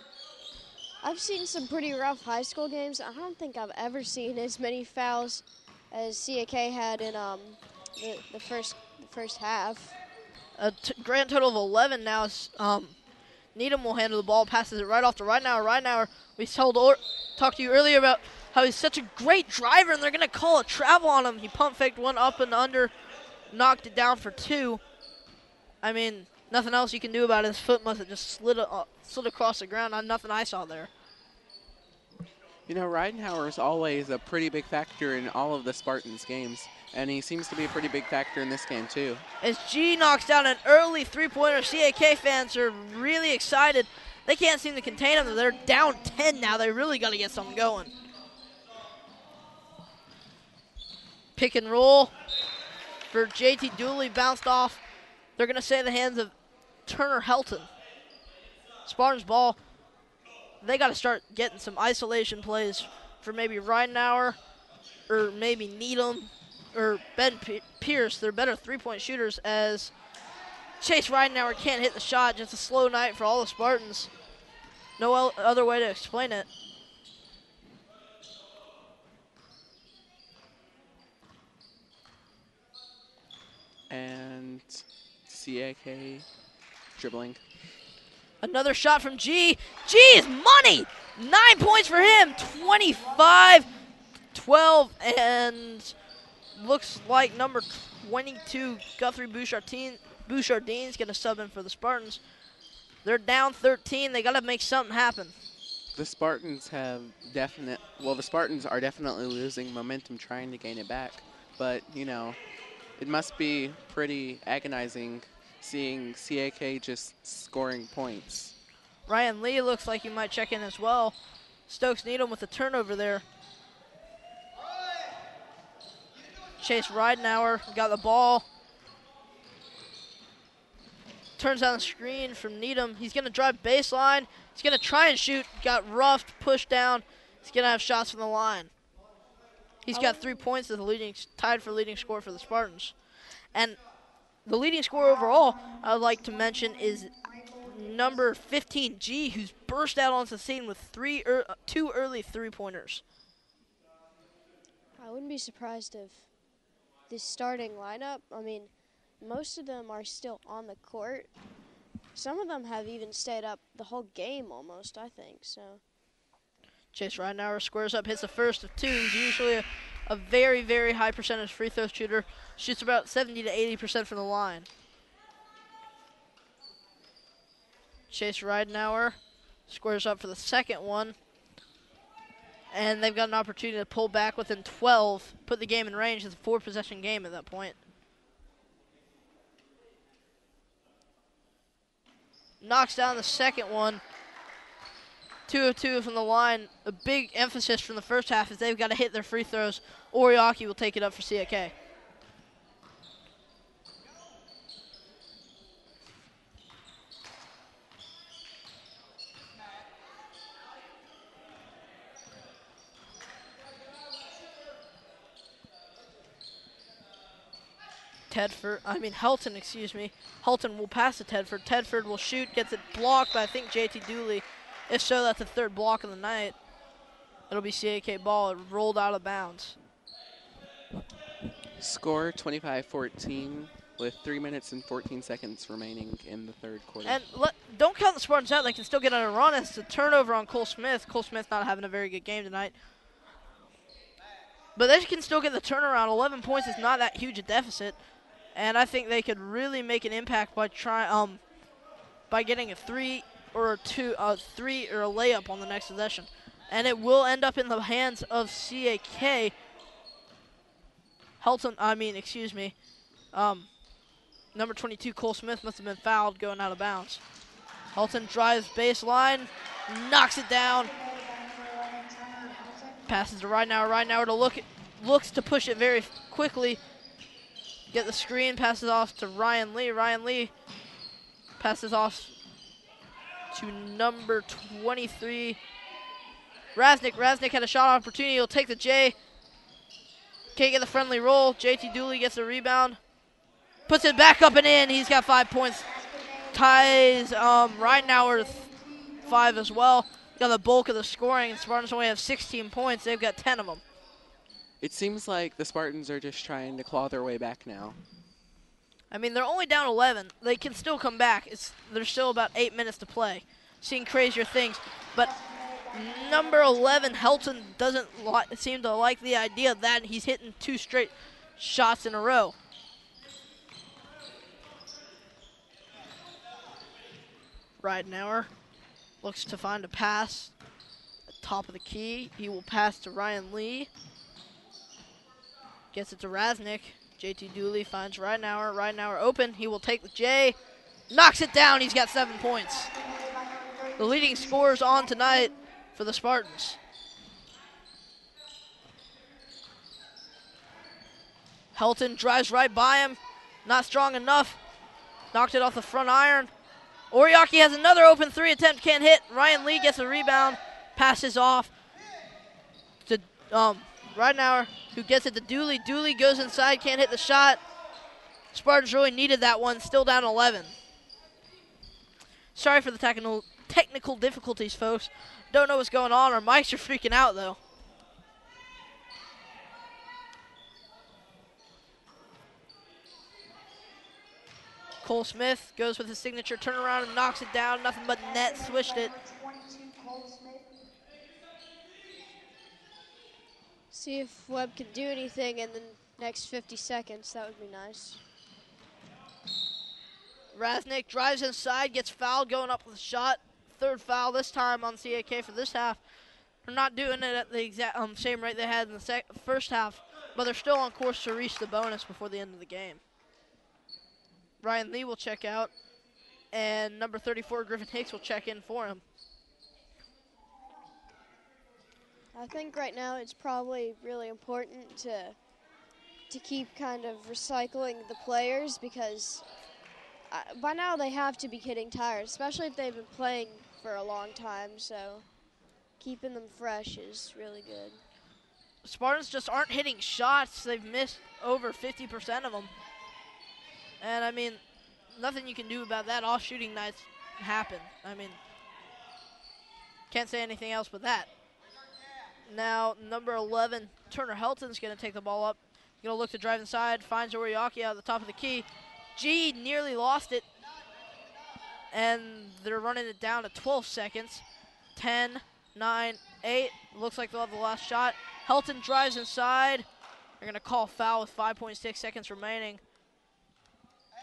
I've seen some pretty rough high school games. I don't think I've ever seen as many fouls as CAK had in um the, the first the first half. A t- grand total of 11 now. Um, Needham will handle the ball, passes it right off to Ridenauer. Ridenauer, we told or talked to you earlier about how he's such a great driver, and they're going to call a travel on him. He pump faked one up and under, knocked it down for two. I mean, nothing else you can do about it. His foot must have just slid uh, slid across the ground. Not nothing I saw there. You know, Ridenauer is always a pretty big factor in all of the Spartans' games, and he seems to be a pretty big factor in this game, too. As G knocks down an early three-pointer, CAK fans are really excited. They can't seem to contain them. They're down 10 now. They really got to get something going. Pick and roll for JT Dooley bounced off. They're going to say the hands of Turner Helton. Spartans ball. They got to start getting some isolation plays for maybe Ridenauer or maybe Needham or Ben Pierce. They're better three-point shooters as Chase Ridenauer can't hit the shot. Just a slow night for all the Spartans. No el- other way to explain it. And CAK dribbling. Another shot from G. G is money. Nine points for him. 25 12. And looks like number 22, Guthrie Bouchardine, Bouchardine's going to sub in for the Spartans. They're down 13. They got to make something happen. The Spartans have definite. Well, the Spartans are definitely losing momentum trying to gain it back. But, you know, it must be pretty agonizing seeing CAK just scoring points. Ryan Lee looks like he might check in as well. Stokes Needham with a turnover there. Chase Ridenauer got the ball. Turns down the screen from Needham. He's going to drive baseline. He's going to try and shoot. Got roughed, pushed down, He's gonna have shots from the line. He's got three points as the leading, tied for leading score for the Spartans, and the leading scorer overall. I would like to mention is number 15 G, who's burst out onto the scene with three, er, two early three pointers. I wouldn't be surprised if the starting lineup, I mean, most of them are still on the court. Some of them have even stayed up the whole game almost, I think. So Chase Ridenauer squares up, hits the first of two. He's usually a, a very, very high percentage free throw shooter. Shoots about 70 to 80% from the line. Chase Ridenauer squares up for the second one. And they've got an opportunity to pull back within 12, put the game in range. It's a four possession game at that point. Knocks down the second one. Two of two from the line. A big emphasis from the first half is they've got to hit their free throws. Oriaki will take it up for CAK. Tedford, I mean Helton, excuse me. Helton will pass to Tedford. Tedford will shoot, gets it blocked by I think JT Dooley. If so, that's the third block of the night. It'll be CAK ball. It rolled out of bounds. Score 25-14 with 3 minutes and 14 seconds remaining in the third quarter. And let, don't count the Spartans out. They can still get on a run. It's a turnover on Cole Smith. Cole Smith not having a very good game tonight. But they can still get the turnaround. 11 points is not that huge a deficit. And I think they could really make an impact by try um by getting a three or a two a three or a layup on the next possession. And it will end up in the hands of CAK. Helton I mean, excuse me. Um number 22 Cole Smith must have been fouled going out of bounds. Helton drives baseline, knocks it down. Passes to right now, right now to look looks to push it very quickly. Get the screen, passes off to Ryan Lee. Ryan Lee passes off to number 23, Rasnick. Rasnick had a shot opportunity. He'll take the J. Can't get the friendly roll. JT Dooley gets the rebound. Puts it back up and in. He's got five points. Ties um, right now are five as well. Got the bulk of the scoring. Spartans only have 16 points. They've got 10 of them. It seems like the Spartans are just trying to claw their way back now. I mean, they're only down 11. They can still come back. It's there's still about eight minutes to play. Seeing crazier things, but number 11 Helton doesn't seem to like the idea that. He's hitting two straight shots in a row. Ridenauer looks to find a pass at top of the key. He will pass to Ryan Lee. Gets it to Rasnick. JT Dooley finds Ridenauer. Ridenauer open. He will take the J. Knocks it down. He's got seven points. The leading scorers on tonight for the Spartans. Helton drives right by him. Not strong enough. Knocked it off the front iron. Oriaki has another open three attempt. Can't hit. Ryan Lee gets a rebound. Passes off to um, Ridenauer, who gets it to Dooley. Dooley goes inside. Can't hit the shot. Spartans really needed that one. Still down 11. Sorry for the technical technical difficulties, folks. Don't know what's going on. Our mics are freaking out, though. Cole Smith goes with his signature turnaround and knocks it down. Nothing but net. Swished it. See if Webb can do anything in the next 50 seconds. That would be nice. Rasnick drives inside, gets fouled going up with a shot. Third foul this time on CAK for this half. They're not doing it at the exact um, same rate they had in the first half, but they're still on course to reach the bonus before the end of the game. Ryan Lee will check out, and number 34 Griffin Hicks will check in for him. I think right now it's probably really important to to keep kind of recycling the players because uh, by now they have to be getting tired, especially if they've been playing for a long time. So keeping them fresh is really good. Spartans just aren't hitting shots. They've missed over 50% of them. And I mean, nothing you can do about that. All shooting nights happen. I mean, can't say anything else but that. Now, number 11, Turner Helton's going to take the ball up. Going to look to drive inside, finds Oriaki out at the top of the key. G nearly lost it. And they're running it down to 12 seconds. 10, 9, 8. Looks like they'll have the last shot. Helton drives inside. They're going to call foul with 5.6 seconds remaining.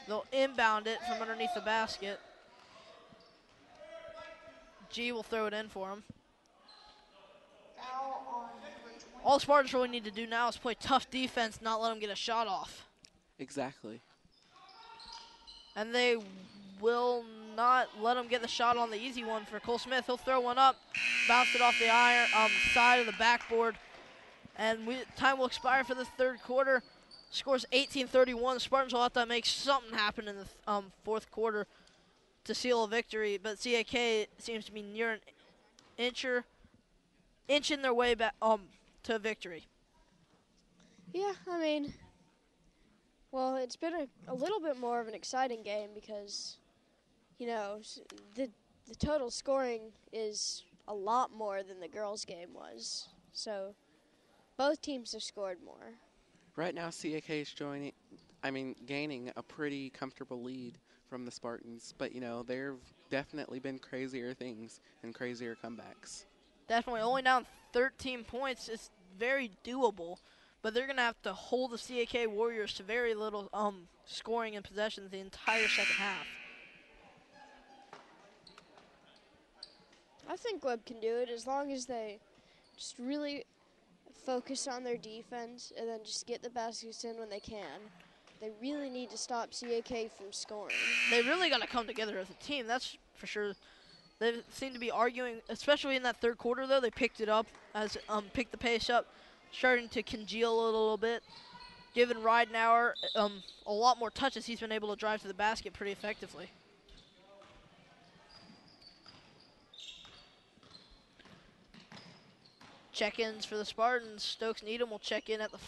They'll inbound it from underneath the basket. G will throw it in for him. All Spartans really need to do now is play tough defense, not let them get a shot off. Exactly. And they will not let him get the shot on the easy one for Cole Smith. He'll throw one up, bounce it off the iron um, side of the backboard, and we, time will expire for the third quarter. Scores 18-31. Spartans will have to make something happen in the th- um, fourth quarter to seal a victory, but CAK seems to be near an incher, inching their way back um, to victory. Yeah, I mean, well, it's been a, a little bit more of an exciting game because, you know, the the total scoring is a lot more than the girls' game was. So, both teams have scored more. Right now, CAK is joining. I mean, gaining a pretty comfortable lead from the Spartans, but you know there've definitely been crazier things and crazier comebacks. Definitely only down 13 points is very doable, but they're gonna have to hold the CAK Warriors to very little um scoring and possessions the entire second half. I think Webb can do it as long as they just really focus on their defense and then just get the baskets in when they can. They really need to stop CAK from scoring. They really gotta come together as a team. That's for sure. They seem to be arguing, especially in that third quarter. Though they picked it up as um picked the pace up, starting to congeal a little bit. Giving Ridenauer um a lot more touches. He's been able to drive to the basket pretty effectively. Check-ins for the Spartans. Stokes Needham will check in at the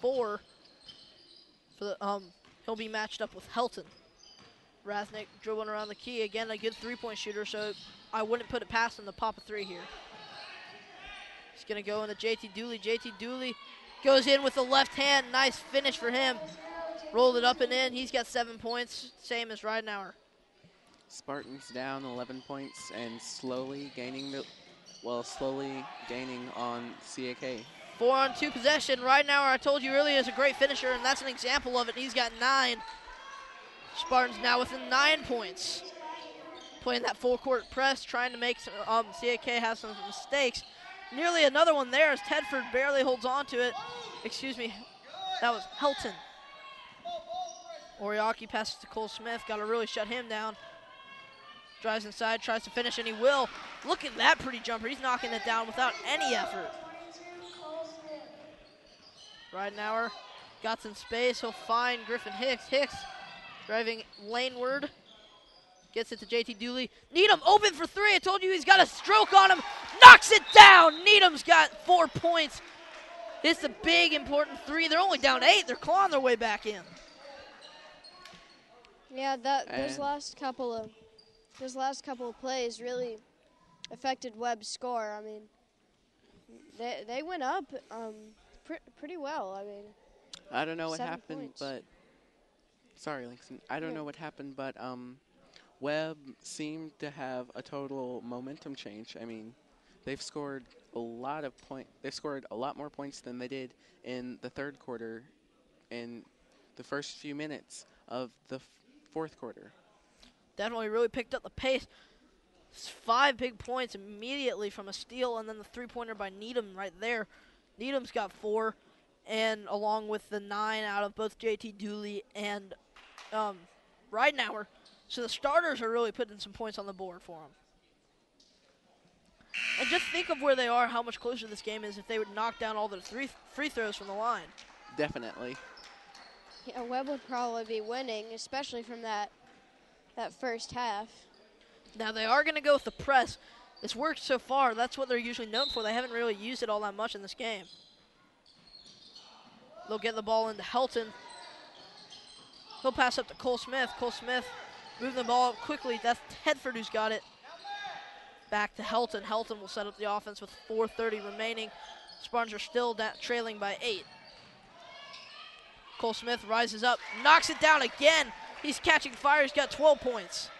four. For the um, he'll be matched up with Helton. Rasnick dribbling around the key again, a good three-point shooter. So I wouldn't put it past him to pop a three here. He's gonna go into JT Dooley. JT Dooley goes in with the left hand. Nice finish for him. Rolled it up and in. He's got seven points, same as Ridenauer. Spartans down 11 points and slowly gaining the, well, slowly gaining on CAK. Four on two possession. Ridenauer, I told you earlier, is a great finisher, and that's an example of it. He's got nine. Spartans now within nine points. Playing that full court press, trying to make um, CAK have some mistakes. Nearly another one there as Tedford barely holds on to it. Excuse me, that was Helton. Oriaki passes to Cole Smith, got to really shut him down. Drives inside, tries to finish, and he will. Look at that pretty jumper. He's knocking it down without any effort. Ridenauer got some space. He'll find Griffin Hicks. Hicks driving laneward. Gets it to JT Dooley. Needham open for three. I told you he's got a stroke on him. Knocks it down. Needham's got four points. It's a big, important three. They're only down eight. They're clawing their way back in. Yeah, that those And- last couple of those last couple of plays really affected Webb's score. I mean, they they went up um, pr- pretty well. I mean, I don't know what happened, points. but sorry, Langston. I don't Yeah. know what happened, but um, Webb seemed to have a total momentum change. I mean, they've scored a lot of point. They've scored a lot more points than they did in the third quarter, in the first few minutes of the f- fourth quarter. Definitely really picked up the pace. It's five big points immediately from a steal, and then the three pointer by Needham right there. Needham's got four, and along with the nine out of both JT Dooley and um, Ridenauer. So the starters are really putting some points on the board for them. And just think of where they are, how much closer this game is if they would knock down all their three free throws from the line. Definitely. yeah, Webb would probably be winning, especially from that that first half. Now they are going to go with the press. It's worked so far. That's what they're usually known for. They haven't really used it all that much in this game. They'll get the ball into Helton. He'll pass up to Cole Smith. Cole Smith moving the ball up quickly. That's Tedford who's got it. Back to Helton. Helton will set up the offense with 4.30 remaining. Spartans are still trailing by eight. Cole Smith rises up, knocks it down again. He's catching fire. He's got 12 points.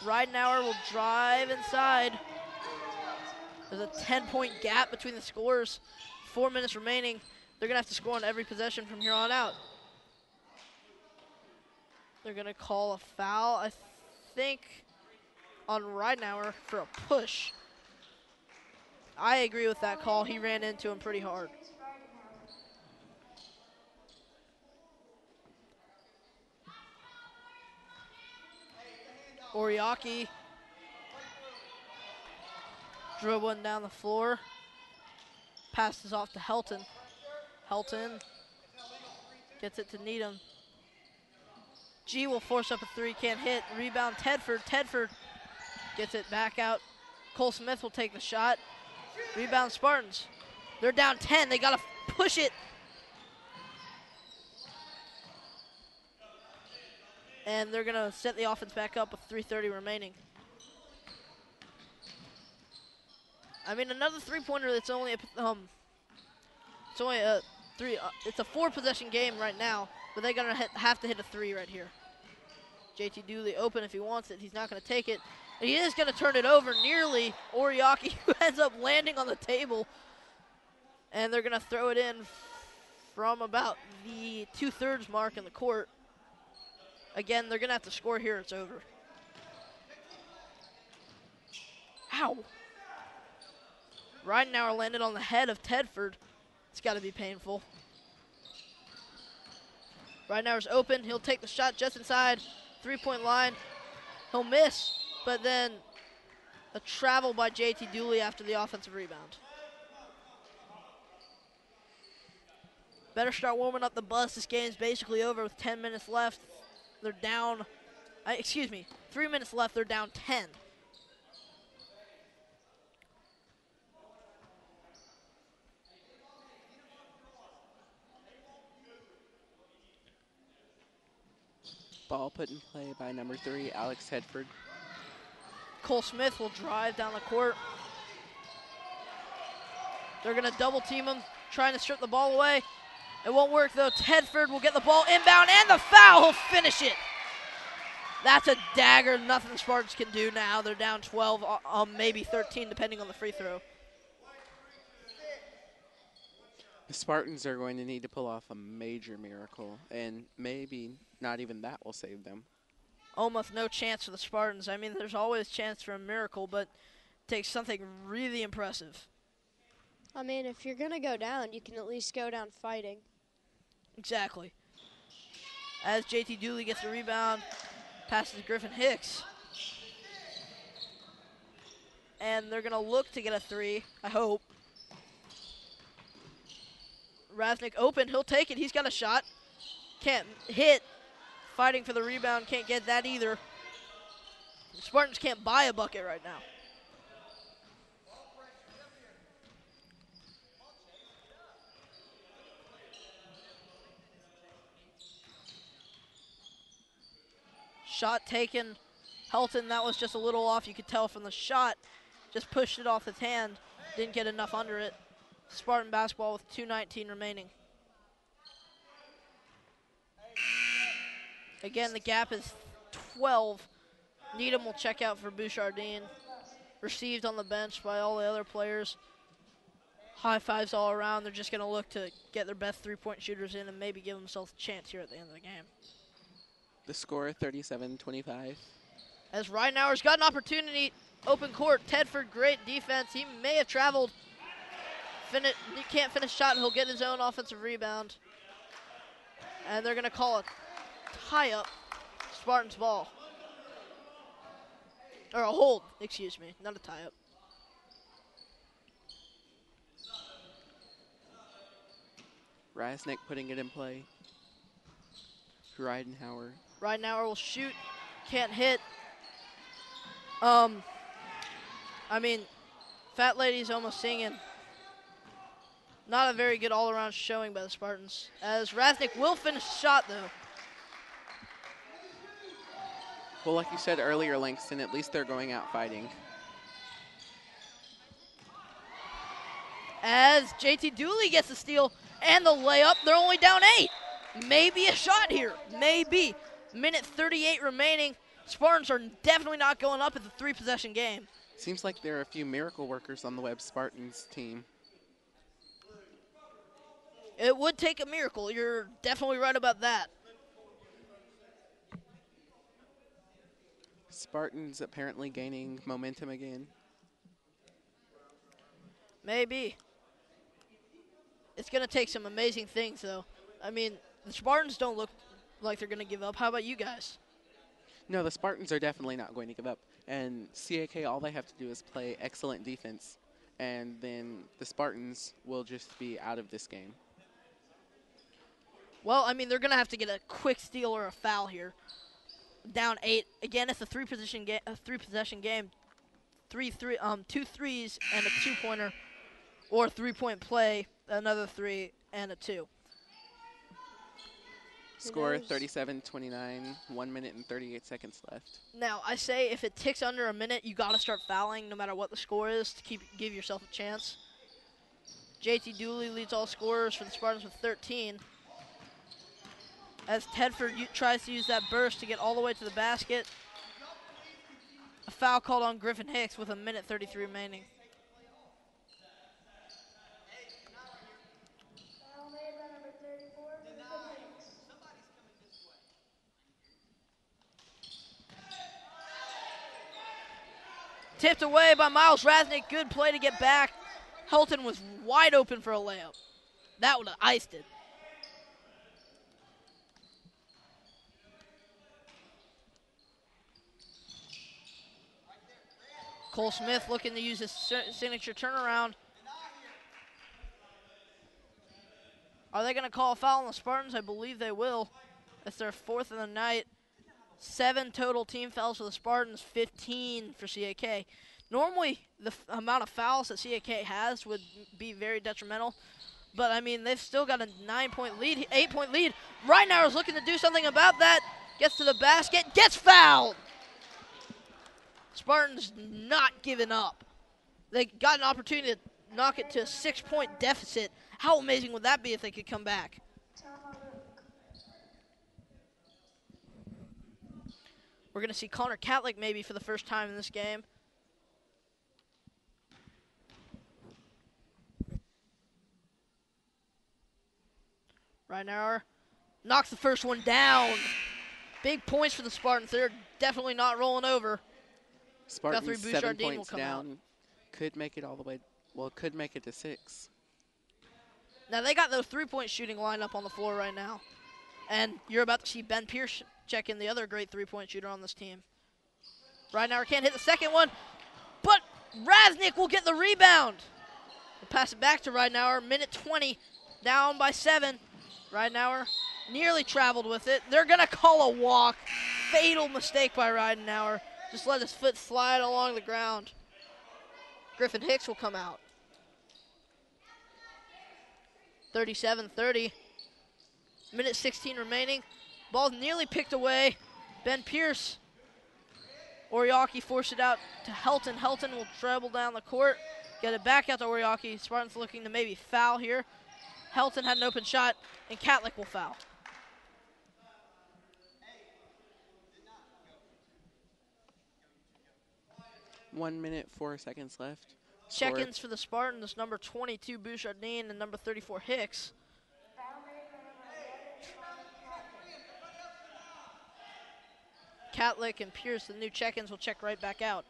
Ridenauer will drive inside. There's a 10 point gap between the scores. Four minutes remaining. They're going to have to score on every possession from here on out. They're going to call a foul, I think, on Ridenauer for a push. I agree with that call. He ran into him pretty hard. Oriaki dribbling down the floor. Passes off to Helton. Helton gets it to Needham. G will force up a three, can't hit. Rebound Tedford. Tedford gets it back out. Cole Smith will take the shot. Rebound Spartans. They're down 10. They got to push it. And they're going to set the offense back up with 3.30 remaining. I mean, another three-pointer that's only um, it's only a three. Uh, it's a four-possession game right now, but they're gonna have to hit a three right here. JT Dooley open if he wants it. He's not gonna take it. He is gonna turn it over nearly. Oriaki <laughs> who ends up landing on the table, and they're gonna throw it in from about the two-thirds mark in the court. Again, they're gonna have to score here. It's over. Ow. Ridenauer landed on the head of Tedford. It's got to be painful. Right now Ridenauer's open. He'll take the shot just inside three-point line. He'll miss, but then a travel by JT Dooley after the offensive rebound. Better start warming up the bus. This game's basically over with 10 minutes left. They're down, uh, excuse me, three minutes left. They're down 10. Ball put in play by number three, Alex Tedford. Cole Smith will drive down the court. They're going to double team him, trying to strip the ball away. It won't work though. Tedford will get the ball inbound and the foul. He'll finish it. That's a dagger. Nothing Spartans can do now. They're down 12, uh, um, maybe 13, depending on the free throw. The Spartans are going to need to pull off a major miracle, and maybe not even that will save them. Almost no chance for the Spartans. I mean, there's always chance for a miracle, but it takes something really impressive. I mean, if you're gonna go down, you can at least go down fighting. Exactly. As JT Dooley gets the rebound, passes to Griffin Hicks. And they're going to look to get a three, I hope. Rasnick open. He'll take it. He's got a shot. Can't hit. Fighting for the rebound. Can't get that either. The Spartans can't buy a bucket right now. Shot taken. Helton, that was just a little off. You could tell from the shot. Just pushed it off his hand. Didn't get enough under it. Spartan basketball with 2.19 remaining. Again, the gap is 12. Needham will check out for Bouchardine. Received on the bench by all the other players. High fives all around. They're just going to look to get their best three point shooters in and maybe give themselves a chance here at the end of the game. The score 37 25. As Ridenauer's got an opportunity, open court. Tedford, great defense. He may have traveled. Fini- he can't finish shot. and He'll get his own offensive rebound. And they're going to call a tie up. Spartans ball. Or a hold, excuse me, not a tie up. Rasnick putting it in play. Ridenhour. Ridenauer will shoot, can't hit. Um, I mean, Fat Lady's almost singing. Not a very good all-around showing by the Spartans. As Rasnick will finish the shot though. Well, like you said earlier, Langston, at least they're going out fighting. As JT Dooley gets the steal and the layup, they're only down eight. Maybe a shot here. Maybe. Minute 38 remaining. Spartans are definitely not going up at the three possession game. Seems like there are a few miracle workers on the Webb Spartans team. It would take a miracle. You're definitely right about that. Spartans apparently gaining momentum again. Maybe. It's going to take some amazing things, though. I mean, the Spartans don't look like they're going to give up. How about you guys? No, the Spartans are definitely not going to give up. And CAK, all they have to do is play excellent defense, and then the Spartans will just be out of this game. Well, I mean, they're going to have to get a quick steal or a foul here. Down eight. Again, it's a three position game, a three possession game. Three three um two threes and a two pointer, or three point play, another three and a two. Score 37 29, 1 minute and 38 seconds left. Now, I say if it ticks under a minute, you got to start fouling no matter what the score is to keep give yourself a chance. JT Dooley leads all scorers for the Spartans with 13. As Tedford tries to use that burst to get all the way to the basket. A foul called on Griffin Hicks with a minute 33 remaining. Foul made by number 34, Griffin Hicks. Tipped away by Miles Rasnick. Good play to get back. Helton was wide open for a layup. That would have iced it. Cole Smith looking to use his signature turnaround. Are they going to call a foul on the Spartans? I believe they will. That's their fourth of the night. Seven total team fouls for the Spartans, 15 for CAK. Normally, the amount of fouls that CAK has would be very detrimental. But, I mean, they've still got a nine point lead, eight point lead. Right now is looking to do something about that. Gets to the basket, gets fouled. Spartans not giving up. They got an opportunity to knock it to a six point deficit. How amazing would that be if they could come back? We're going to see Connor Catlick maybe for the first time in this game. Ridenauer knocks the first one down. Big points for the Spartans. They're definitely not rolling over. Spartans seven points come out. down. Could make it all the way. Well, could make it to six. Now they got those three-point shooting lined up on the floor right now, and you're about to see Ben Pierce check in the other great three-point shooter on this team. Ridenauer can't hit the second one, but Rasnick will get the rebound. We'll pass it back to Ridenauer. Minute 20, down by seven. Ridenauer nearly traveled with it. They're gonna call a walk. Fatal mistake by Ridenauer. Just let his foot slide along the ground. Griffin Hicks will come out. 37 30. Minute 16 remaining. Ball nearly picked away. Ben Pierce. Oriaki forced it out to Helton. Helton will travel down the court. Get it back out to Oriaki. Spartans looking to maybe foul here. Helton had an open shot, and Catlick will foul. One minute, four seconds left. Check Score ins for the Spartans number 22, Bouchardine, and number 34, Hicks. Foul made by number 11, Catlick and Pierce, the new check ins, will check right back out.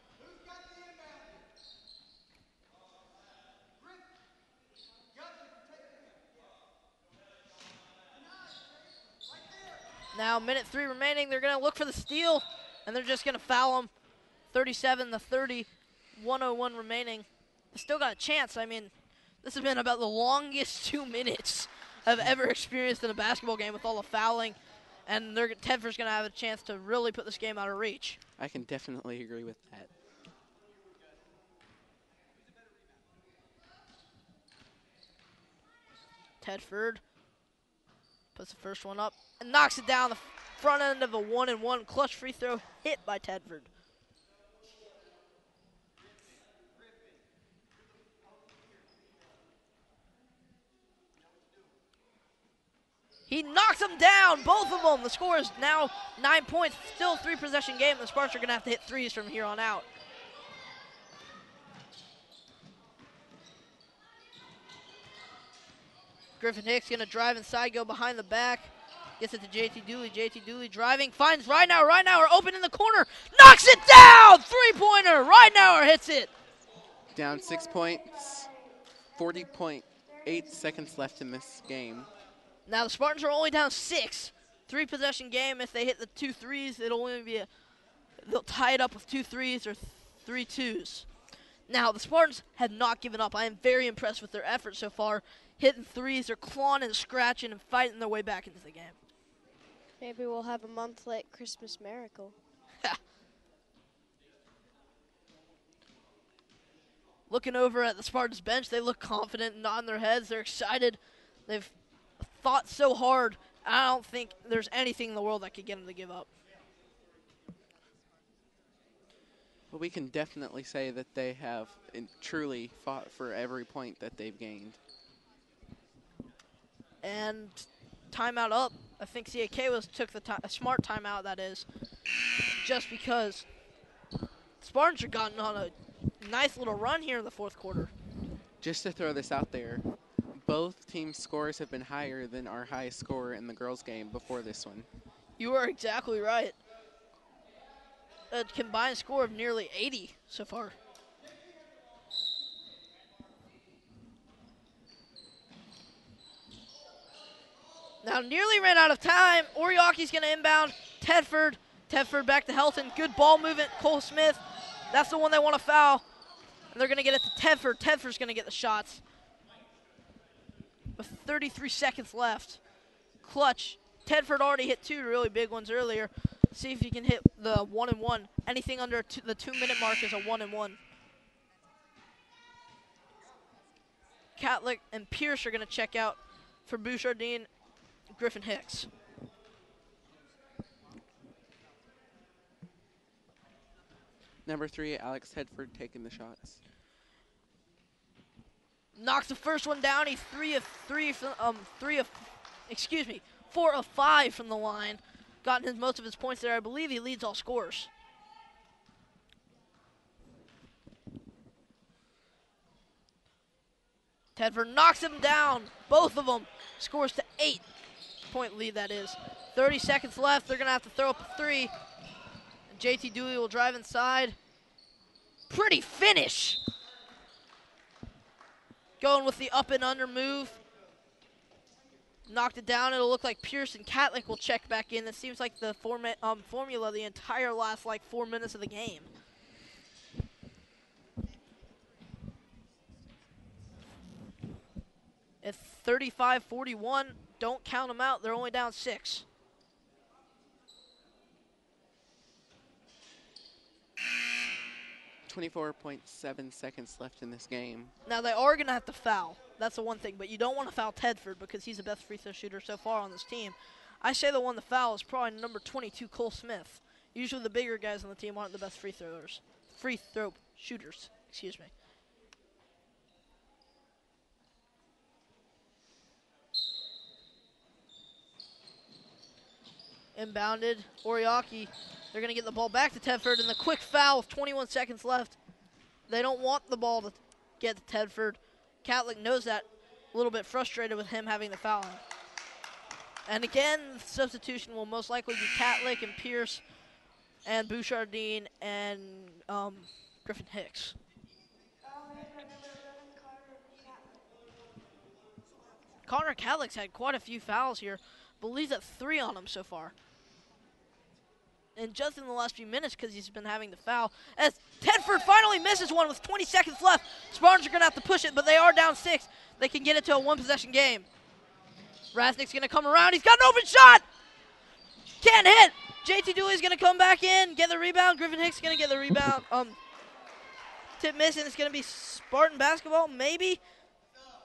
Now, minute three remaining. They're going to look for the steal, and they're just going to foul them. 37 the 30, 101 remaining. Still got a chance. I mean, this has been about the longest <laughs> two minutes I've ever experienced in a basketball game with all the fouling. And they're, Tedford's going to have a chance to really put this game out of reach. I can definitely agree with that. Tedford puts the first one up and knocks it down the front end of a one and one clutch free throw hit by Tedford. He knocks them down, both of them. The score is now nine points, still three possession game. The Sparks are going to have to hit threes from here on out. Griffin Hicks going to drive inside, go behind the back. Gets it to JT Dooley. JT Dooley driving, finds right now. Right now, open in the corner, knocks it down. Three pointer. Right now, hits it. Down six points, 40.8 seconds left in this game. Now the Spartans are only down six. Three possession game. If they hit the two threes, it'll only be a. They'll tie it up with two threes or th- three twos. Now the Spartans have not given up. I am very impressed with their effort so far. Hitting threes, they're clawing and scratching and fighting their way back into the game. Maybe we'll have a month late Christmas miracle. <laughs> Looking over at the Spartans bench, they look confident nodding their heads. They're excited. They've fought so hard. I don't think there's anything in the world that could get them to give up. But we can definitely say that they have in- truly fought for every point that they've gained. and timeout up. I think CAK was took the ti a smart timeout. That is, just because Spartans are gotten on a nice little run here in the fourth quarter. Just to throw this out there, both teams' scores have been higher than our highest score in the girls' game before this one. You are exactly right. A combined score of nearly 80 so far. Now nearly ran out of time. Oriaki's going to inbound. Tedford. Tedford back to Helton. Good ball movement. Cole Smith. That's the one they want to foul. And they're going to get it to Tedford. Tedford's going to get the shots. With 33 seconds left. Clutch. Tedford already hit two really big ones earlier. See if he can hit the one and one. Anything under the two minute mark is a one and one. Catlick and Pierce are going to check out for Bouchardine, Griffin Hicks. Number three, Alex Tedford taking the shots. Knocks the first one down. He's three of three from um three of excuse me four of five from the line. Gotten his most of his points there. I believe he leads all scores. Tedford knocks him down. Both of them scores to eight point lead. That is. 30 seconds left. They're gonna have to throw up a three. JT Dooley will drive inside. Pretty finish. Going with the up and under move. Knocked it down. It'll look like Pierce and Catlick will check back in. That seems like the format, um, formula the entire last like four minutes of the game. It's 35-41. Don't count them out. They're only down six. Twenty-four point seven seconds left in this game. Now they are going to have to foul. That's the one thing, but you don't want to foul Tedford because he's the best free throw shooter so far on this team. I say the one to foul is probably number 22, Cole Smith. Usually the bigger guys on the team aren't the best free throwers, free throw shooters. Excuse me. Inbounded, Oriaki. They're going to get the ball back to Tedford, and the quick foul with 21 seconds left. They don't want the ball to get to Tedford. Catlick knows that. A little bit frustrated with him having the foul. And again, the substitution will most likely be Catlick and Pierce and Bouchardine and um, Griffin Hicks. Foul for number 11, Carter Catlett. Connor Catlick's had quite a few fouls here. Believes at three on him so far. And just in the last few minutes, because he's been having the foul, as Tedford finally misses one with 20 seconds left. Spartans are going to have to push it, but they are down six. They can get it to a one possession game. Rasnick's going to come around. He's got an open shot. Can't hit. JT Dooley's going to come back in, get the rebound. Griffin Hicks going to get the rebound. Um, tip miss, and it's going to be Spartan basketball, maybe.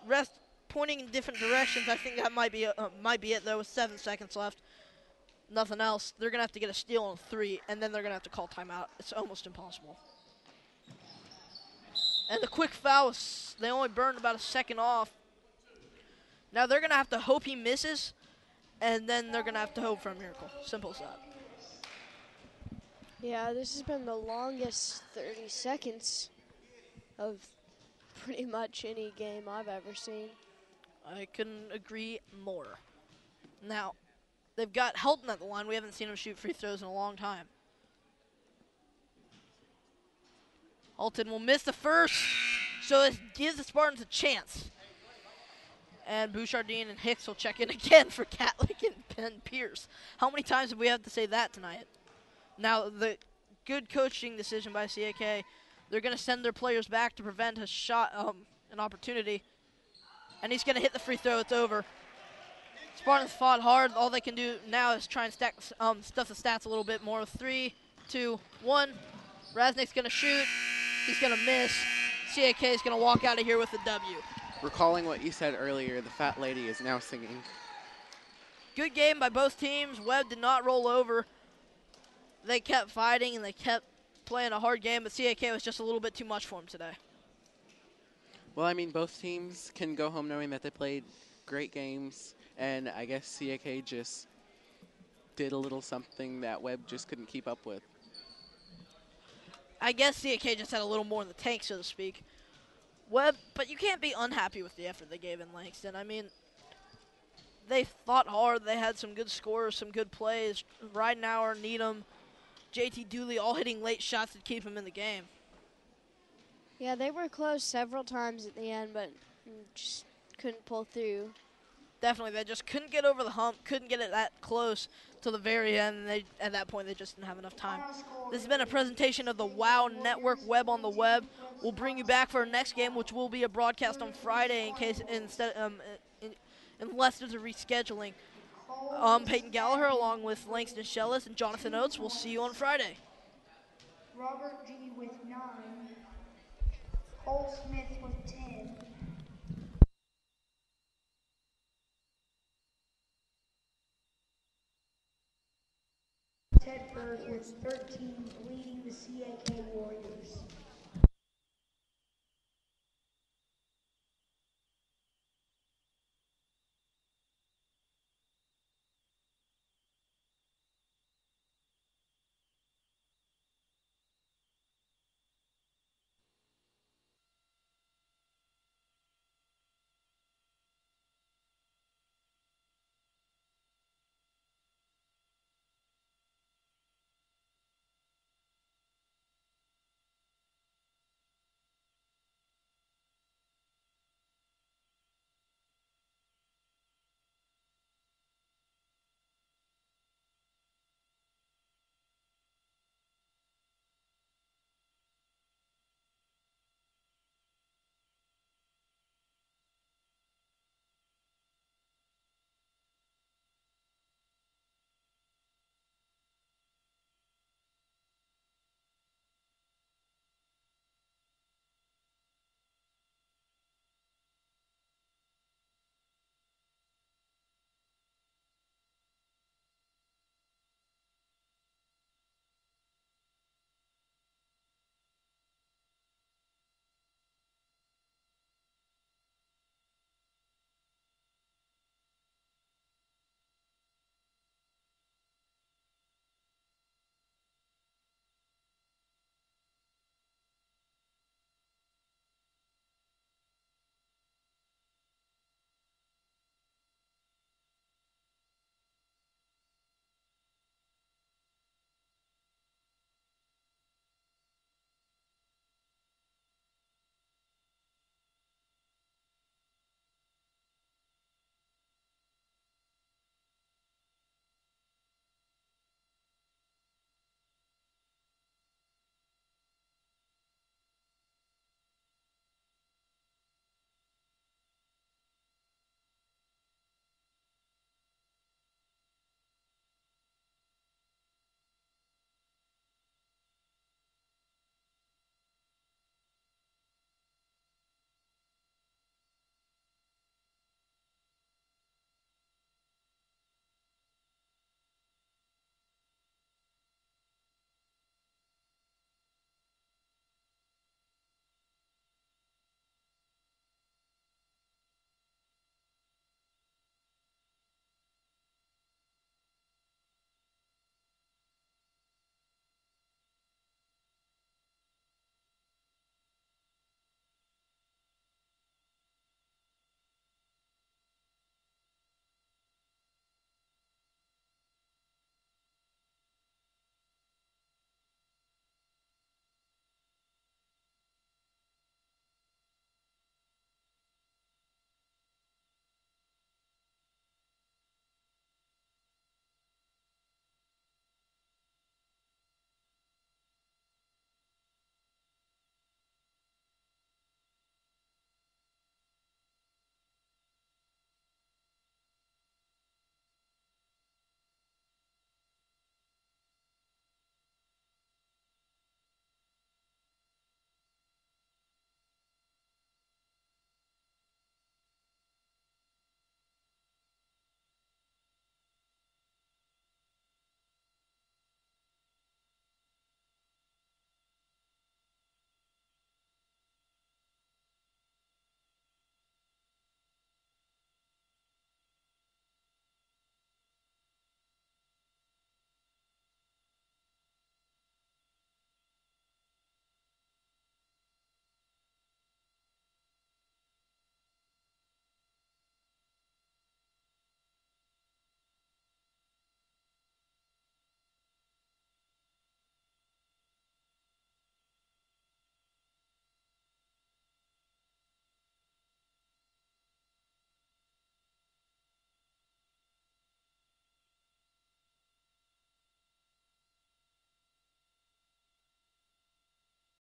Rest pointing in different directions. I think that might be uh, might be it though. With seven seconds left, nothing else. They're gonna have to get a steal on three, and then they're gonna have to call timeout. It's almost impossible. And the quick foul, was, they only burned about a second off. Now they're gonna have to hope he misses, and then they're gonna have to hope for a miracle. Simple as that. Yeah, this has been the longest 30 seconds of pretty much any game I've ever seen. I couldn't agree more. Now, they've got Helton at the line. We haven't seen him shoot free throws in a long time. Helton will miss the first, so it gives the Spartans a chance. And Bouchardine and Hicks will check in <laughs> again for Catlick and Ben Pierce. How many times have we had to say that tonight? Now, the good coaching decision by CAK, they're going to send their players back to prevent a shot, um, an opportunity. And he's going to hit the free throw. It's over. Spartans fought hard. All they can do now is try and stack, um, stuff the stats a little bit more. Three, two, one. Rasnick's going to shoot. He's going to miss. CAK is going to walk out of here with a W. Recalling what you said earlier, the fat lady is now singing. Good game by both teams. Webb did not roll over. They kept fighting and they kept playing a hard game, but CAK was just a little bit too much for him today. Well, I mean, both teams can go home knowing that they played great games, and I guess CAK just did a little something that Webb just couldn't keep up with. I guess CAK just had a little more in the tank, so to speak. Webb, but you can't be unhappy with the effort they gave in Langston. I mean, they fought hard. They had some good scores, some good plays. Ridenauer, Needham, JT Dooley all hitting late shots to keep him in the game. Yeah, they were close several times at the end, but just couldn't pull through. Definitely, they just couldn't get over the hump, couldn't get it that close to the very end. And they, at that point, they just didn't have enough time. This has been a presentation of the WOW Network Webb on the Web. We'll bring you back for our next game, which will be a broadcast on Friday in case instead um, in, unless there's a rescheduling. Um, Peyton Gallagher along with Langston Shellis and Jonathan Oates. We'll see you on Friday. Robert G with nine. Cole Smith with ten. Tedford with 13, leading the CAK Warriors.